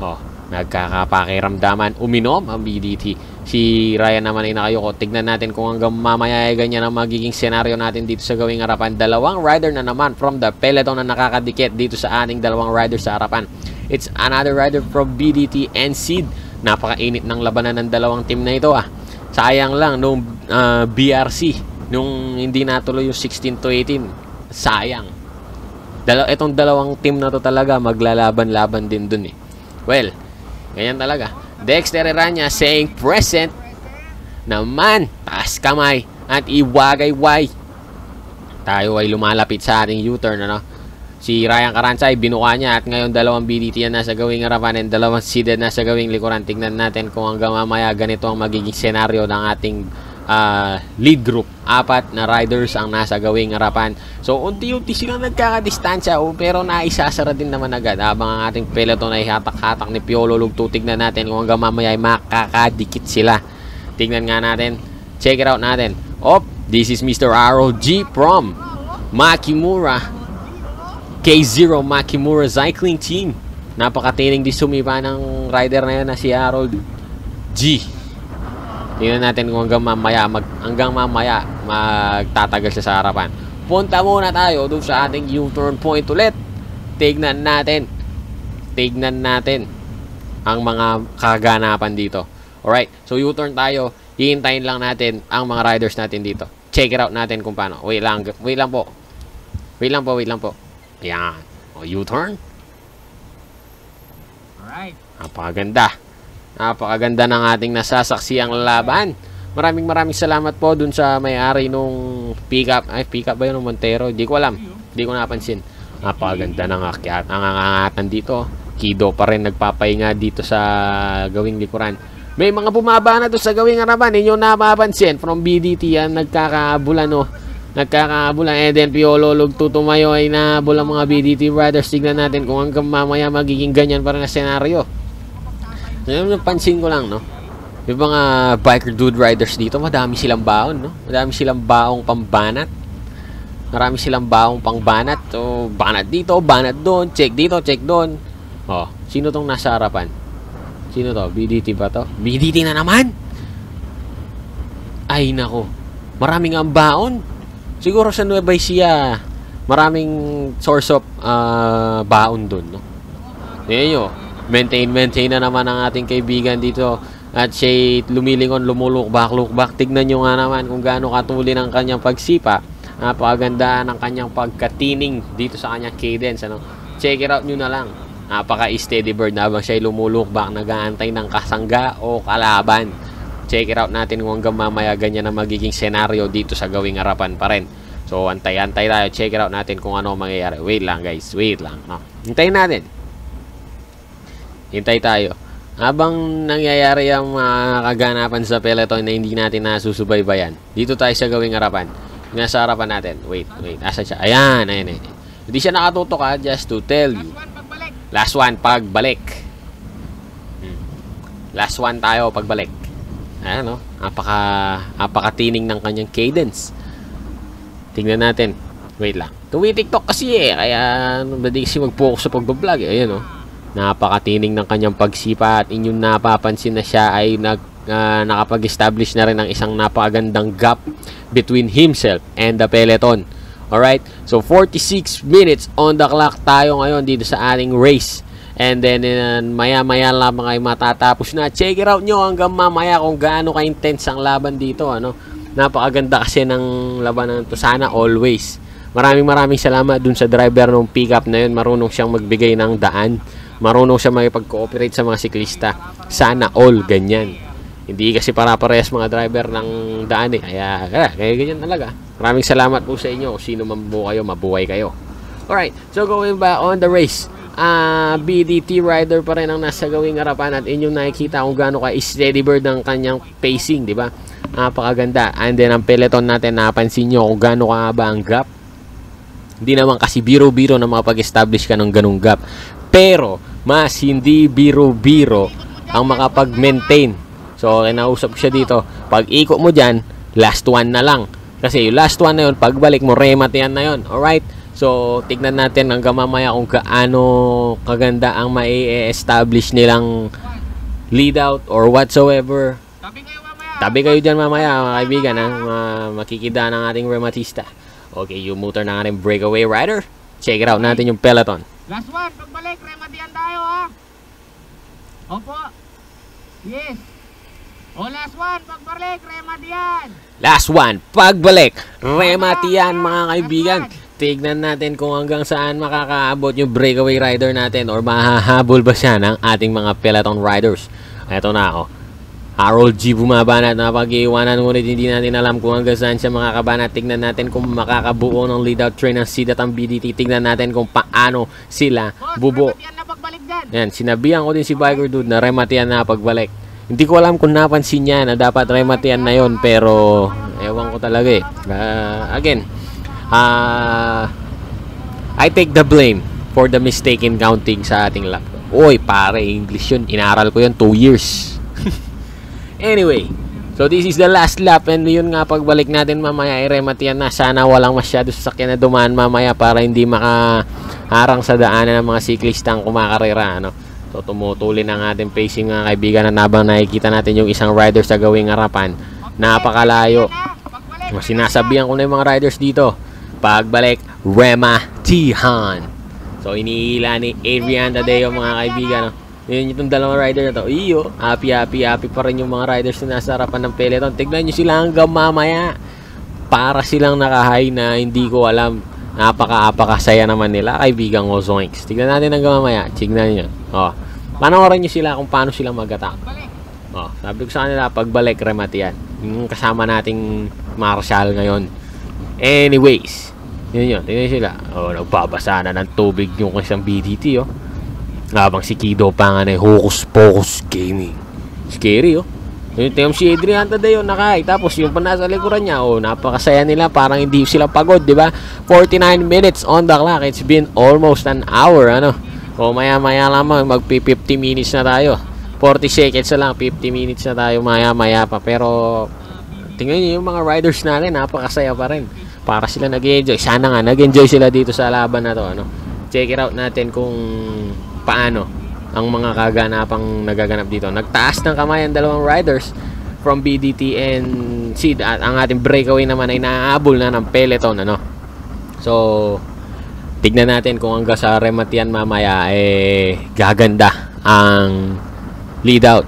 Oh, nagkakapakiramdaman. Uminom ang BDT. Si Ryan naman ay nakayoko. Tignan natin kung hanggang mamaya ay ganyan ang magiging senaryo natin dito sa gawing harapan. Dalawang rider na naman from the peloton na nakakadikit dito sa ating dalawang rider sa harapan. It's another rider from BDT and Seed. Napakainit ng labanan ng dalawang team na ito ah. Sayang lang nung uh, BRC nung hindi natuloy yung 16 to 18. Sayang. Dalaw itong dalawang team na to talaga maglalaban-laban din dun eh. Well, ganyan talaga. Dexter Eranya saying present naman, taas kamay at iwagay-way. Tayo ay lumalapit sa ating U-turn, ano? Si Ryan Carranza ay binuka niya at ngayon dalawang BDT yan nasa gawing harapan and dalawang seeded nasa gawing likuran. Tingnan natin kung hanggang mamaya ganito ang magiging senaryo ng ating uh, lead group. Apat na riders ang nasa gawing harapan. So, unti-unti silang nagkakadistansya oh, pero naisasara din naman agad habang ang ating peloton ay hatak-hatak ni Piolo Lugto. Tignan natin kung hanggang mamaya ay makakadikit sila. Tingnan nga natin. Check it out natin. Op, this is Mr. ROG from Makimura K0 Makimura Cycling Team. Napakatining di sumipa ng rider na yan na si Harold G. Tingnan natin kung hanggang mamaya, mag, hanggang mamaya magtatagal siya sa harapan. Punta muna tayo doon sa ating U-turn point ulit. Tignan natin. Tignan natin ang mga kaganapan dito. Alright, so U-turn tayo. Hihintayin lang natin ang mga riders natin dito. Check it out natin kung paano. Wait lang, wait lang po. Wait lang po, wait lang po. Yan. O, U-turn. Alright. Napakaganda. Napakaganda ng ating nasasaksiang laban. Maraming maraming salamat po dun sa may-ari nung pick-up. Ay, pick-up ba yun ng Montero? Hindi ko alam. Hindi ko napansin. Napakaganda ng akyat. Ang angangatan dito. Kido pa rin nagpapahinga dito sa gawing likuran. May mga bumaba na doon sa gawing harapan. Ninyo napapansin. From BDT yan, nagkakaabulan no. Nagkakaabulan. And then Piolo Lugto tumayo ay naabol ang mga BDT brothers. Tignan natin kung hanggang mamaya magiging ganyan pa rin na senaryo. Ngayon, pansin ko lang, no? Yung mga biker dude riders dito, madami silang baon, no? Madami silang baong pambanat. Marami silang baong pangbanat. So, banat dito, banat doon, check dito, check doon. Oh, sino tong nasa harapan? Sino to? BDT ba to? BDT na naman? Ay, nako. Maraming ang baon. Siguro sa Nueva Ecija, maraming source of uh, baon doon, no? Yun, maintain maintain na naman ang ating kaibigan dito. At siya lumilingon lumulukbak lukbak tignan nyo nga naman kung gaano katuli ng kanyang pagsipa. Napakaganda ng kanyang pagkatining dito sa kanyang cadence ano? Check it out nyo na lang. Napaka steady bird na habang siya lumulukbak nagaantay ng kasangga o kalaban. Check it out natin kung hanggang mamaya ganyan na magiging senaryo dito sa gawing harapan pa rin. So antay-antay tayo. Check it out natin kung ano mangyayari. Wait lang guys. Wait lang no? hintayin natin Hintay tayo. Habang nangyayari ang mga kaganapan sa peloton na hindi natin nasusubaybayan, dito tayo sa gawing harapan. Nasa harapan natin. Wait, wait. Asa siya? Ayan, ayan, ayan. Hindi siya nakatutok ha, just to tell you. Last one, pagbalik. Hmm. Last one tayo, pagbalik. Ayan, no? Napaka, napakatining ng kanyang cadence. Tingnan natin. Wait lang. Tuwi-tiktok kasi eh. Kaya, hindi kasi mag-focus sa pagbablog eh. Ayan, no? Napakatining ng kanyang pagsipa at inyong napapansin na siya ay nag, uh, nakapag-establish na rin ng isang napakagandang gap between himself and the peloton. Alright? So, 46 minutes on the clock tayo ngayon dito sa ating race. And then, uh, maya-maya lamang ay matatapos na. Check it out nyo hanggang mamaya kung gaano ka-intense ang laban dito. Ano? Napakaganda kasi ng labanan to. Sana always. Maraming maraming salamat dun sa driver ng pickup na yun. Marunong siyang magbigay ng daan. Marunong siya makipag-cooperate sa mga siklista. Sana all ganyan. Hindi kasi para-parehas mga driver ng daan eh. Kaya, kaya, kaya ganyan talaga. Maraming salamat po sa inyo. Sino man po kayo, mabuhay kayo. Alright, so going back on the race. Ah, BDT rider pa rin ang nasa gawing harapan at inyong nakikita kung gaano ka steady bird ang kanyang pacing, di ba? Napakaganda. And then ang peloton natin, napansin nyo kung gaano ka ba ang gap. Hindi naman kasi biro-biro na makapag-establish ka ng ganung gap. Pero, mas hindi biro-biro ang makapag-maintain. So, kinausap ko siya dito. Pag ikot mo dyan, last one na lang. Kasi yung last one na yun, pagbalik mo, remat yan na yun. Alright? So, tignan natin hanggang mamaya kung gaano kaganda ang mai-establish nilang lead out or whatsoever. Tabi kayo mamaya. Tabi kayo dyan mamaya, mga kaibigan, ha? Ma- makikita ng ating rematista. Okay, yung motor ng ating breakaway rider. Check it out natin yung peloton. Last one, pagbalik, remadian tayo ha. Opo. Yes. O last one, pagbalik, remadian. Last one, pagbalik. Rematian mga kaibigan. Tignan natin kung hanggang saan makakaabot yung breakaway rider natin or mahahabol ba siya ng ating mga peloton riders. Ito na ako. Harold G bumabanat na pag-iwanan ngunit hindi natin alam kung hanggang saan siya makakabanat. Tignan natin kung makakabuo ng lead out train ng SID at ang BDT. Tignan natin kung paano sila bubo. Yan, sinabihan ko din si Biker Dude na rematian na pagbalik. Hindi ko alam kung napansin niya na dapat rematian na yon pero ewan ko talaga eh. Ah, again, ah I take the blame for the mistake in counting sa ating lap. Oy, pare, English yun. Inaral ko yun 2 years. Anyway, so this is the last lap and yun nga pagbalik natin mamaya ay rematian na. Sana walang masyado sasakyan na dumaan mamaya para hindi makaharang sa daanan ng mga siklistang kumakarera. Ano? So tumutulin ang ating pacing mga kaibigan at habang nakikita natin yung isang rider sa gawing harapan. Napakalayo. Sinasabihan ko na yung mga riders dito. Pagbalik, Rema Tihan. So iniila ni Adrian Tadeo mga kaibigan. no? Yun yung dalawang rider na to. Iyo, happy happy happy pa rin yung mga riders na nasa harapan ng peloton. Tignan nyo sila hanggang mamaya. Para silang nakahay na hindi ko alam. Napaka-apakasaya naman nila kaibigan ko Zoinks. Tignan natin hanggang mamaya. Tignan nyo. Oh. Panoorin nyo sila kung paano sila mag-attack. Oh, sabi ko sa kanila, pagbalik remat yan. Yung kasama nating Marshall ngayon. Anyways, yun yun, tingnan sila. Oh, nagbabasa na ng tubig yung isang BDT, oh. Habang si Kido pa nga na Hocus Pocus Gaming. Scary, oh. Yung tingnan si Adrian Tadeo nakay. Tapos yung pa nasa likuran niya, oh, napakasaya nila. Parang hindi sila pagod, di ba? 49 minutes on the clock. It's been almost an hour, ano. O maya-maya lamang, magpi-50 minutes na tayo. 40 seconds na lang, 50 minutes na tayo maya-maya pa. Pero, tingnan niyo yung mga riders natin, napakasaya pa rin. Para sila nag-enjoy. Sana nga, nag-enjoy sila dito sa laban na to. Ano? Check it out natin kung paano ang mga kaganapang nagaganap dito. Nagtaas ng kamay ang dalawang riders from BDT and Sid at ang ating breakaway naman ay naaabol na ng peloton ano. So tignan natin kung hanggang sa rematian mamaya eh gaganda ang lead out.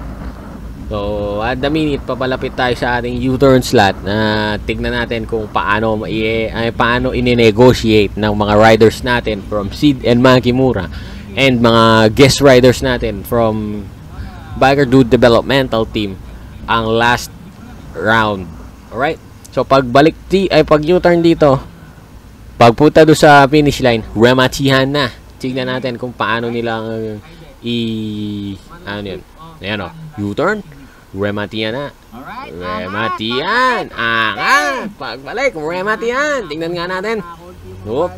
So, at the minute, papalapit tayo sa ating U-turn slot na tignan natin kung paano i- ay, paano ine-negotiate ng mga riders natin from Sid and Makimura and mga guest riders natin from Biker Dude Developmental Team ang last round. Alright? So, pagbalik ti ay pag U-turn dito, pagpunta do sa finish line, rematihan na. Tignan natin kung paano nila uh, i ano yun. Ayan o. U-turn. Rematian na. Rematian. Angat. Pagbalik. Rematian. Tingnan nga natin. Op,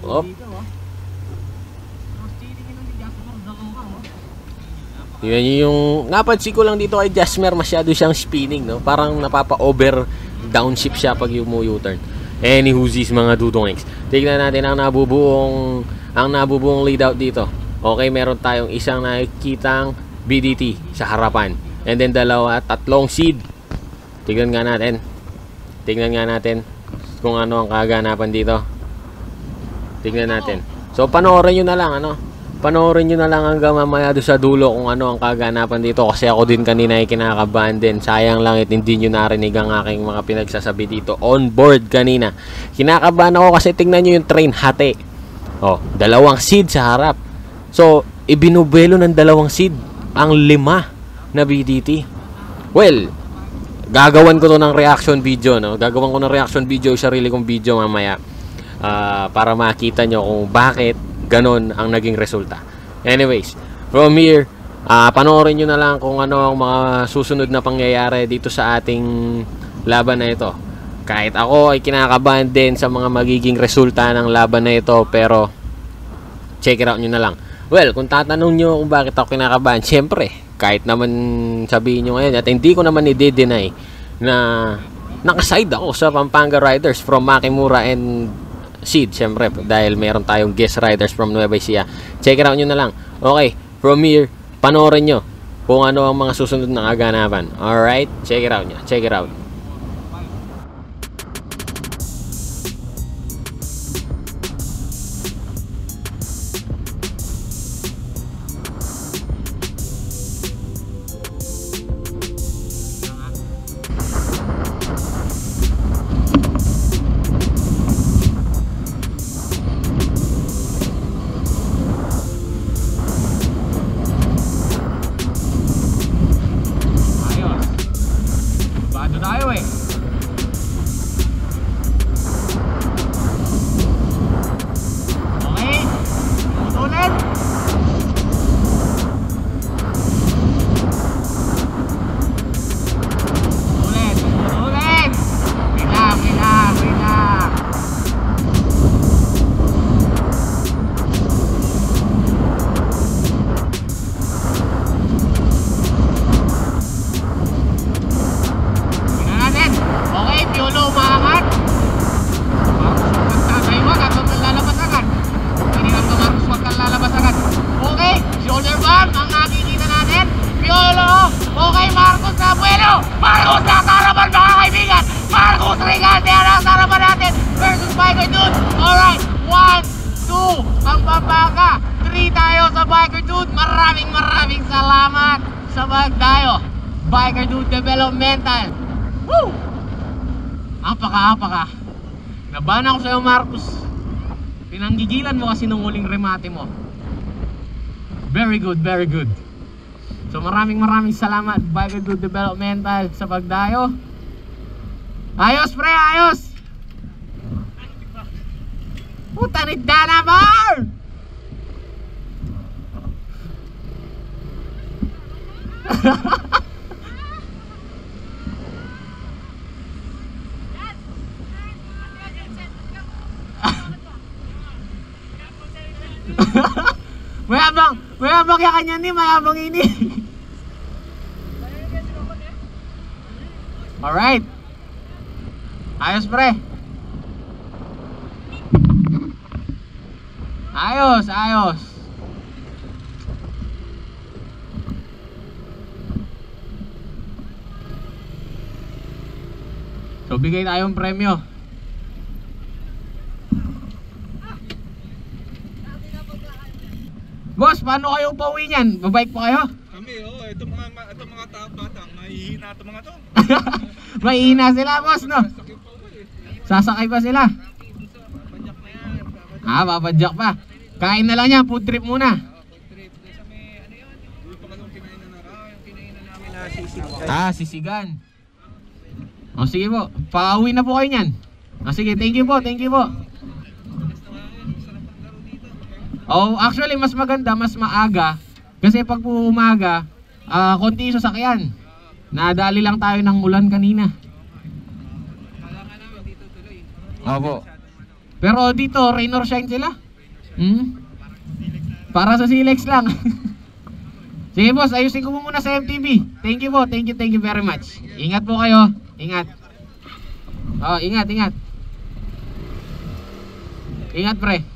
Yun yung napansin ko lang dito kay Jasmer masyado siyang spinning no. Parang napapa-over downshift siya pag yung U-turn. Any whoosies mga dudongings. Tignan natin ang nabubuong ang nabubuong lead out dito. Okay, meron tayong isang nakikitang BDT sa harapan. And then dalawa, tatlong seed. Tignan nga natin. Tignan nga natin kung ano ang kaganapan dito. Tignan natin. So panoorin nyo na lang ano. Panoorin nyo na lang hanggang mamaya doon sa dulo kung ano ang kaganapan dito kasi ako din kanina ay kinakabahan din. Sayang lang it hindi nyo narinig ang aking mga pinagsasabi dito on board kanina. Kinakabahan ako kasi tingnan nyo yung train hati. Oh, dalawang seed sa harap. So, ibinubuelo ng dalawang seed ang lima na BDT. Well, gagawan ko to ng reaction video, no? Gagawan ko ng reaction video, sarili kong video mamaya. Ah, para makita nyo kung bakit ganon ang naging resulta. Anyways, from here, ah panoorin nyo na lang kung ano ang mga susunod na pangyayari dito sa ating laban na ito. Kahit ako ay kinakabahan din sa mga magiging resulta ng laban na ito, pero check it out nyo na lang. Well, kung tatanong nyo kung bakit ako kinakabahan, [laughs] syempre, kahit naman sabihin nyo ngayon, at hindi ko naman i-deny na nakaside ako sa Pampanga Riders from Makimura and Seed, syempre, dahil meron tayong guest riders from Nueva Ecija. Check it out nyo na lang. Okay, from here, panoorin nyo kung ano ang mga susunod na kaganapan. Alright, check it out nyo. Check it out. Good, very good. So maraming maraming salamat, Dude Developmental, sa pagdayo. Ayos, pre, ayos! Puta ni Dana Bar! [laughs] ya kanya ni, mayabang ini. [laughs] Alright. Ayos pre. Ayos, ayos. So bigay tayong premyo. Paano kayo pauwi niyan? Babike pa kayo? [laughs] Kami, oh, ito mga ma- ito mga tao batang, mahihina ito mga to. Mahina sila, boss, no? Sakit pa eh. Sasakay pa sila. Ah, babadyak pa. Kain na lang yan, food trip muna. Ah. Ah, sisigan. O sige po, pauwi na po kayo niyan. O sige, thank you po, thank you po. Oh, actually mas maganda, mas maaga kasi pag po umaga, ah konti yung sasakyan. Nadali lang tayo ng ulan kanina. Opo. Pero dito, rain or shine sila. Hmm? Para sa Silex lang. [laughs] Sige boss, ayusin ko muna sa MTV. Thank you po, thank you, thank you very much. Ingat po kayo. Ingat. Oh, ingat, ingat. Ingat pre.